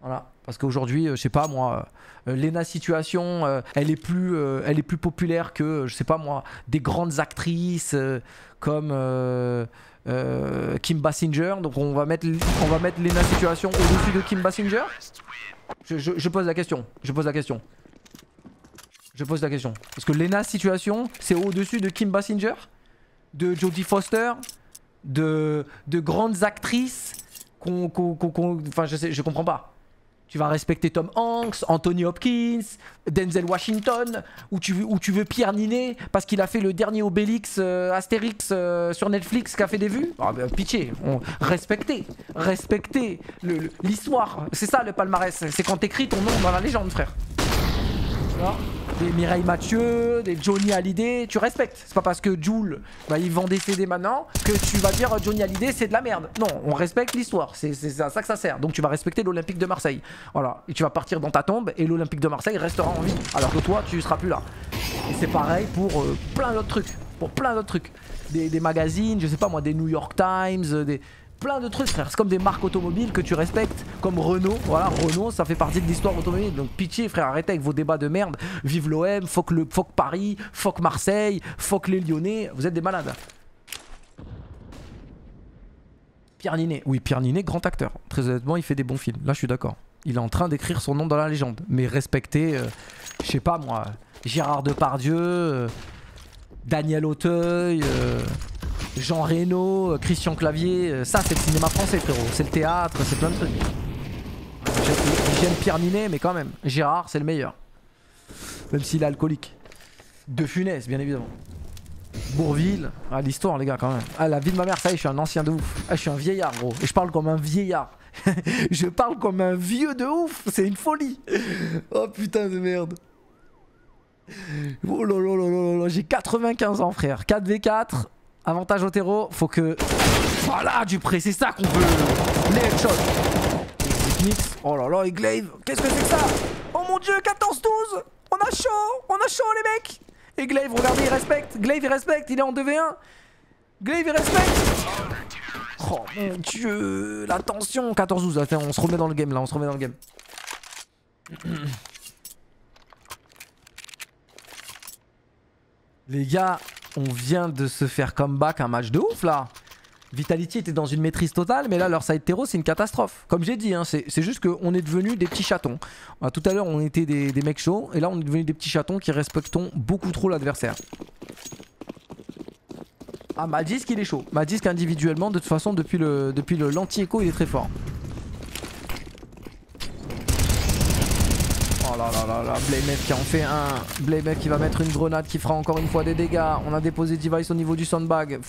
Voilà. Parce qu'aujourd'hui, euh, je sais pas moi, euh, Lena Situation, euh, elle, est plus, elle est plus populaire que, je sais pas moi, des grandes actrices comme Kim Basinger. Donc on va mettre, on va mettre Lena Situation au-dessus de Kim Basinger je, pose la question. Je pose la question. Je pose la question. Parce que Lena Situation, c'est au-dessus de Kim Basinger, de Jodie Foster, de, de grandes actrices qu'on. enfin, je, sais, je comprends pas. Tu vas respecter Tom Hanks, Anthony Hopkins, Denzel Washington, ou tu, veux Pierre Ninet parce qu'il a fait le dernier Obélix euh, Astérix euh, sur Netflix qui a fait des vues? Ah, ben, Pitié, on... respectez l'histoire. C'est ça le palmarès, c'est quand t'écris ton nom dans la légende, frère des Mireille Mathieu, des Johnny Hallyday, tu respectes. C'est pas parce que Jules, bah, ils vont décéder maintenant que tu vas dire Johnny Hallyday c'est de la merde. Non, on respecte l'histoire, c'est à ça que ça sert. Donc tu vas respecter l'Olympique de Marseille. Voilà, et tu vas partir dans ta tombe et l'Olympique de Marseille restera en vie. Alors que toi, tu seras plus là. Et c'est pareil pour euh, plein d'autres trucs. Pour plein d'autres trucs. Des, des, magazines, je sais pas moi, des New York Times, des, plein de trucs frère. C'est comme des marques automobiles que tu respectes, comme Renault. Voilà, Renault, ça fait partie de l'histoire automobile. Donc pitié frère, arrêtez avec vos débats de merde. Vive l'OM, fuck, le, fuck Paris, fuck Marseille, fuck les Lyonnais. Vous êtes des malades. Pierre Ninet. Oui, Pierre Ninet, grand acteur. Très honnêtement, il fait des bons films. Là, je suis d'accord. Il est en train d'écrire son nom dans la légende. Mais respectez, euh, je sais pas moi, Gérard Depardieu, euh, Daniel Auteuil... Euh, Jean Reno, euh, Christian Clavier, euh, ça c'est le cinéma français frérot, c'est le théâtre, c'est plein de trucs. J'aime Pierre Ninet mais quand même, Gérard c'est le meilleur. Même s'il est alcoolique. De Funès bien évidemment. Bourville, ah, l'histoire les gars quand même. Ah la vie de ma mère, ça y est, je suis un ancien de ouf. Ah, je suis un vieillard gros, et je parle comme un vieillard. je parle comme un vieux de ouf, c'est une folie. oh putain de merde. Oh là là là là j'ai 95 ans frère, 4v4, Avantage au terreau, faut que... Voilà Dupré, c'est ça qu'on veut. Les headshots. Oh là là, et Glaive, qu'est-ce que c'est que ça? Oh mon dieu, 14-12 On a chaud On a chaud les mecs! Et Glaive, regardez, il respecte. Glaive, il respecte, il est en 2v1 Glaive, il respecte. Oh mon dieu La tension. 14-12, attends, on se remet dans le game là, on se remet dans le game. Les gars, on vient de se faire comeback un match de ouf là. Vitality était dans une maîtrise totale, mais là leur side terreau c'est une catastrophe. Comme j'ai dit, hein, c'est juste qu'on est devenu des petits chatons. tout à l'heure on était des, mecs chauds, et là on est devenu des petits chatons qui respectons beaucoup trop l'adversaire. Ah, Magisk il est chaud. Magisk individuellement, de toute façon, depuis le depuis l'anti-écho, il est très fort. Oh là qui en fait un. Blamef qui va mettre une grenade qui fera encore une fois des dégâts. On a déposé Device au niveau du sandbag.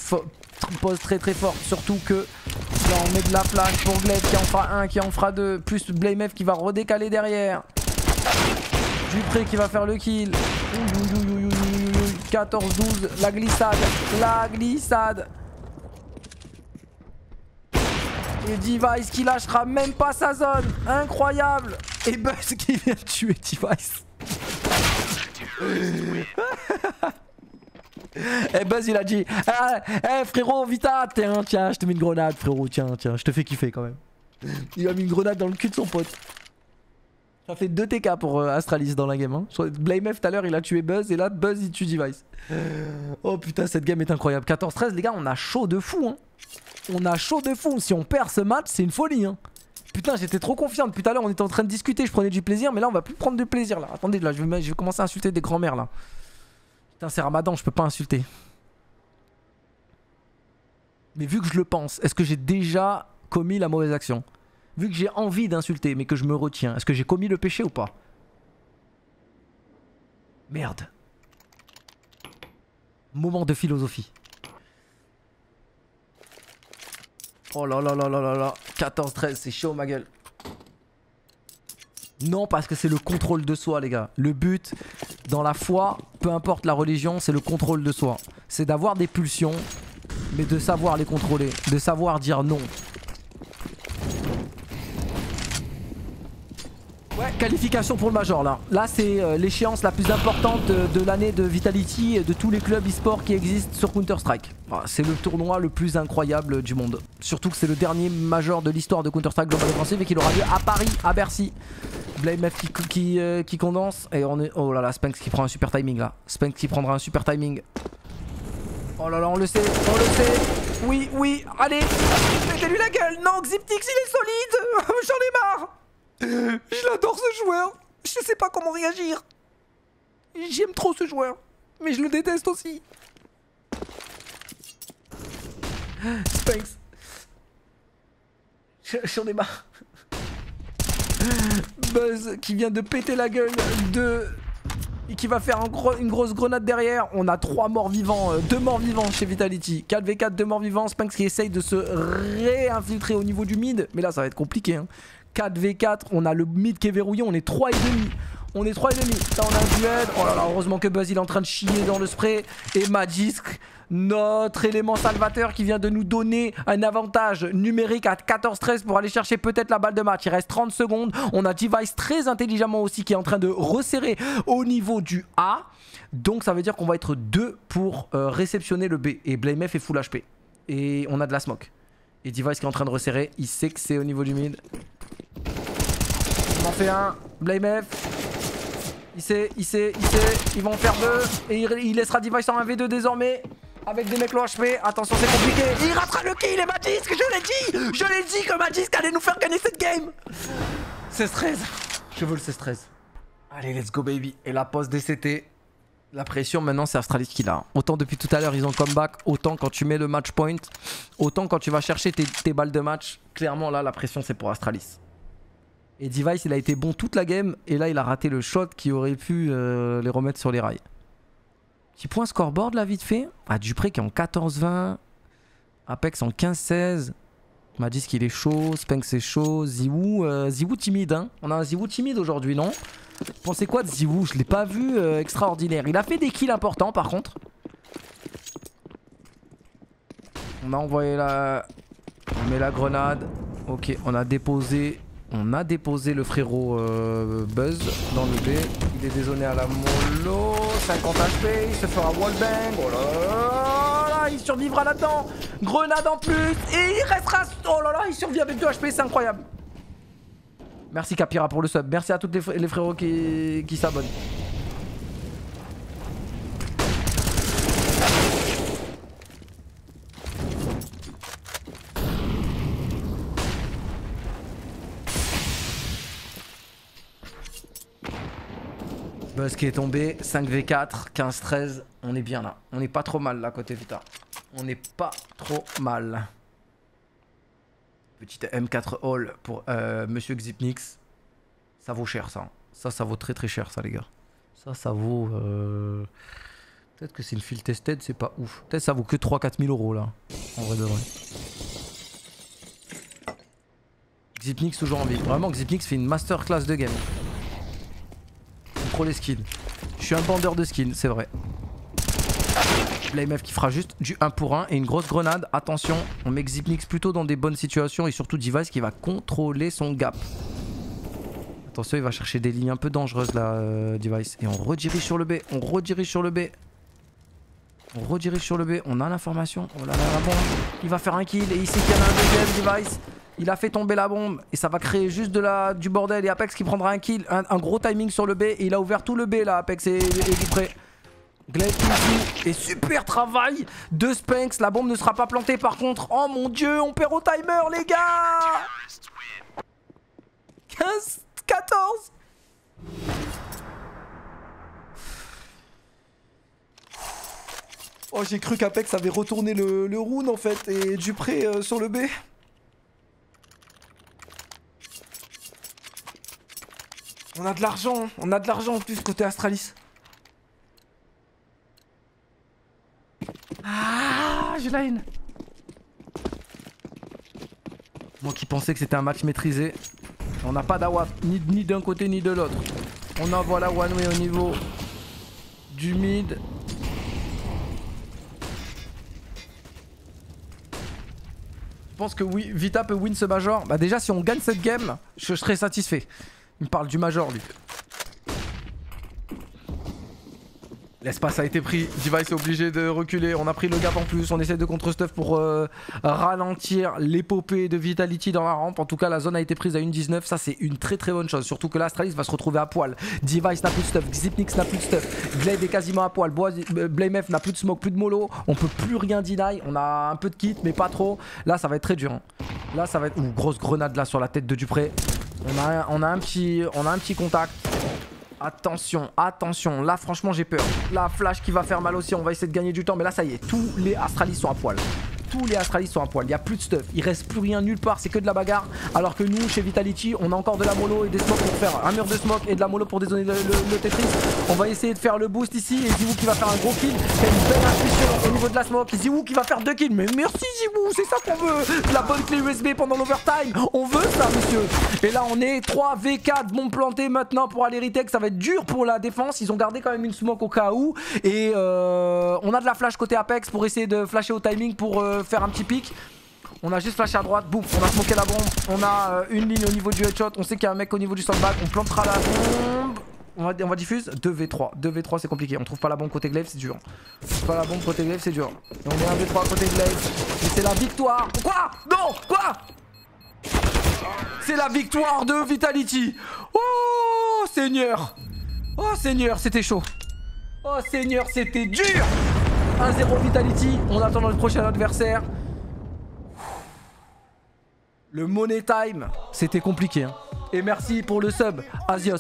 pose très très fort, surtout que là on met de la flash pour Glaive qui en fera un, qui en fera deux. Plus Blamef qui va redécaler derrière. Dupré qui va faire le kill. 14-12, la glissade, la glissade. Et Device qui lâchera même pas sa zone. Incroyable. Et Buzz qui vient de tuer Device. Et Buzz il a dit Eh frérot Vita Tiens tiens je te mets une grenade frérot Tiens tiens je te fais kiffer quand même Il a mis une grenade dans le cul de son pote Ça fait 2 TK pour euh, Astralis dans la game hein. Blamef tout à l'heure il a tué Buzz et là Buzz il tue Device Oh putain cette game est incroyable 14-13 les gars on a chaud de fou hein on a chaud de fou. Si on perd ce match, c'est une folie. Hein. Putain, j'étais trop confiant. Depuis tout à l'heure, on était en train de discuter. Je prenais du plaisir. Mais là, on va plus prendre du plaisir. Là. Attendez, là, je vais, je vais commencer à insulter des grands-mères. là. Putain, c'est Ramadan. Je peux pas insulter. Mais vu que je le pense, est-ce que j'ai déjà commis la mauvaise action? Vu que j'ai envie d'insulter, mais que je me retiens, est-ce que j'ai commis le péché ou pas? Merde. Moment de philosophie. Oh là là là là là là. 14-13, c'est chaud ma gueule. Non, parce que c'est le contrôle de soi, les gars. Le but dans la foi, peu importe la religion, c'est le contrôle de soi. C'est d'avoir des pulsions, mais de savoir les contrôler. De savoir dire non. Ouais, qualification pour le Major là. Là c'est euh, l'échéance la plus importante de, l'année de Vitality et de tous les clubs e-sport qui existent sur Counter-Strike. Ah, c'est le tournoi le plus incroyable du monde. Surtout que c'est le dernier Major de l'histoire de Counter-Strike Global Offensive et qu'il aura lieu à Paris, à Bercy. Blame qui, qui, euh, condense et on est... Oh là là, Spanx qui prend un super timing là. Spanx qui prendra un super timing. Oh là là, on le sait, on le sait. Oui, oui, allez, mettez-lui la gueule. Non, Xiptix il est solide. J'en ai marre. Je l'adore ce Je sais pas comment réagir. J'aime trop ce joueur. Mais je le déteste aussi. Sphinx. J'en ai marre. Buzz qui vient de péter la gueule de... Et qui va faire une grosse grenade derrière. On a 3 morts vivants, 2 euh, morts vivants chez Vitality. 4v4, 2 morts vivants. Sphinx qui essaye de se réinfiltrer au niveau du mid. Mais là, ça va être compliqué. Hein. 4v4, on a le mid qui est verrouillé, on est 3 et. On est 3 et demi. Là on a un duel. Oh là là, heureusement que Buzz est en train de chier dans le spray. Et Magisk, notre élément salvateur qui vient de nous donner un avantage numérique à 14-13 pour aller chercher peut-être la balle de match. Il reste 30 secondes. On a Device très intelligemment aussi qui est en train de resserrer au niveau du A. Donc ça veut dire qu'on va être 2 pour euh, réceptionner le B. Et BlameF est full HP. Et on a de la smoke. Et Device qui est en train de resserrer. Il sait que c'est au niveau du mid. On en fait un. Blame F. Il sait, il sait, il sait. Ils vont en faire deux. Et il, laissera Device en 1v2 désormais. Avec des mecs low HP. Attention, c'est compliqué. Il ratera le kill et Magisk. Je l'ai dit. Je l'ai dit que Magisk allait nous faire gagner cette game. 16-13. Je veux le 16-13. Allez, let's go, baby. Et la pause DCT. La pression maintenant c'est Astralis qui l'a. Autant depuis tout à l'heure ils ont comeback, autant quand tu mets le match point, autant quand tu vas chercher tes, tes balles de match, clairement là la pression c'est pour Astralis. Et Device, il a été bon toute la game. Et là, il a raté le shot qui aurait pu euh, les remettre sur les rails. Petit point scoreboard là, vite fait. Ah, Dupré qui est en 14-20. Apex en 15-16. m'a dit qu'il est chaud. Spank c'est chaud. Ziwoo, euh, timide. Hein. On a un Ziwoo timide aujourd'hui, non? Pensez quoi de Ziwoo Je l'ai pas vu euh, extraordinaire. Il a fait des kills importants par contre. On a envoyé la... On met la grenade. Ok, on a déposé on a déposé le frérot euh, Buzz dans le B. Il est dézoné à la mollo. 50 HP, il se fera wallbang. Oh là là, il survivra là-dedans. Grenade en plus. Et il restera... Oh là là, il survit avec 2 HP, c'est incroyable. Merci Capira pour le sub. Merci à tous les, frérots qui, qui s'abonnent. Buzz qui est tombé, 5v4, 15-13, on est bien là. On n'est pas trop mal là côté Vita. On n'est pas trop mal. Petite M4 Hall pour euh, Monsieur Xipnix. Ça vaut cher ça. Ça, ça vaut très très cher ça les gars. Ça, ça vaut... euh, Peut-être que c'est une field tested, c'est pas ouf. Peut-être ça vaut que 3-4 000 euros là. En vrai de vrai. Xipnix toujours en vie. Vraiment, Xipnix fait une masterclass de game. Les skins. Je suis un bandeur de skins, c'est vrai. Blamef qui fera juste du 1 pour 1 et une grosse grenade. Attention, on met Xipnix plutôt dans des bonnes situations et surtout Device qui va contrôler son gap. Attention, il va chercher des lignes un peu dangereuses là, euh, Device. Et on redirige sur le B, on redirige sur le B. On redirige sur le B, on a l'information. Oh là là, la bombe. Il va faire un kill et sait qu'il y en a un deuxième Device. Il a fait tomber la bombe et ça va créer juste du bordel. Et Apex qui prendra un kill, un, gros timing sur le B. Et il a ouvert tout le B là, Apex et, et Dupré. Ici et super travail de Spanx. La bombe ne sera pas plantée par contre. Oh mon dieu, on perd au timer les gars 15, 14 Oh j'ai cru qu'Apex avait retourné le, le round en fait et Dupré euh, sur le B. On a de l'argent, hein. on a de l'argent en plus côté Astralis. Ah, j'ai la haine. Moi qui pensais que c'était un match maîtrisé. On n'a pas d'awap, ni, d'un côté ni de l'autre. On envoie la one way au niveau du mid. Je pense que oui, Vita peut win ce major. Bah déjà si on gagne cette game, je serai satisfait. Il me parle du major lui. L'espace a été pris, Device est obligé de reculer, on a pris le gap en plus, on essaie de contre-stuff pour euh, ralentir l'épopée de Vitality dans la rampe. En tout cas, la zone a été prise à 1.19, ça c'est une très très bonne chose. Surtout que l'Astralis va se retrouver à poil. Device n'a plus de stuff, Xipnix n'a plus de stuff, Glaive est quasiment à poil, euh, Blamef n'a plus de smoke, plus de mollo, on peut plus rien deny, on a un peu de kit mais pas trop. Là ça va être très dur. hein. Là ça va être... Ouh, grosse grenade là sur la tête de Dupré. On a, un- petit, un petit contact. Attention, attention, là franchement j'ai peur. La flash qui va faire mal aussi, on va essayer de gagner du temps, mais là ça y est, tous les Astralis sont à poil. Tous les Astralis sont à poil, il n'y a plus de stuff, il reste plus rien nulle part, c'est que de la bagarre. Alors que nous, chez Vitality, on a encore de la mollo et des smokes pour faire un mur de smoke et de la mollo pour dézoner le, Tetris. On va essayer de faire le boost ici et Zivou qui va faire un gros kill. A une belle intuition au niveau de la smoke. Zivou qui va faire deux kills, mais merci Zivou, c'est ça qu'on veut. La bonne clé USB pendant l'overtime, on veut ça monsieur. Et là on est 3 V4 bombes plantées maintenant pour aller retake, ça va être dur pour la défense. Ils ont gardé quand même une smoke au cas où. Et euh, on a de la flash côté Apex pour essayer de flasher au timing pour euh, faire un petit pic. On a juste flashé à droite, boum, on a smoké la bombe, on a euh, une ligne au niveau du headshot, on sait qu'il y a un mec au niveau du sandbag, on plantera la bombe. On va, on va diffuse 2v3, 2v3 c'est compliqué, on trouve pas la bombe côté glaive c'est dur. On trouve pas la bombe côté glaive c'est dur. Et on est 1v3 côté glaive, c'est la victoire. Quoi? Non Quoi? C'est la victoire de Vitality. Oh Seigneur Oh Seigneur, c'était chaud. Oh Seigneur, c'était dur 1-0 Vitality, on attend le prochain adversaire. Le Money Time, c'était compliqué. hein. Et merci pour le sub, Asios.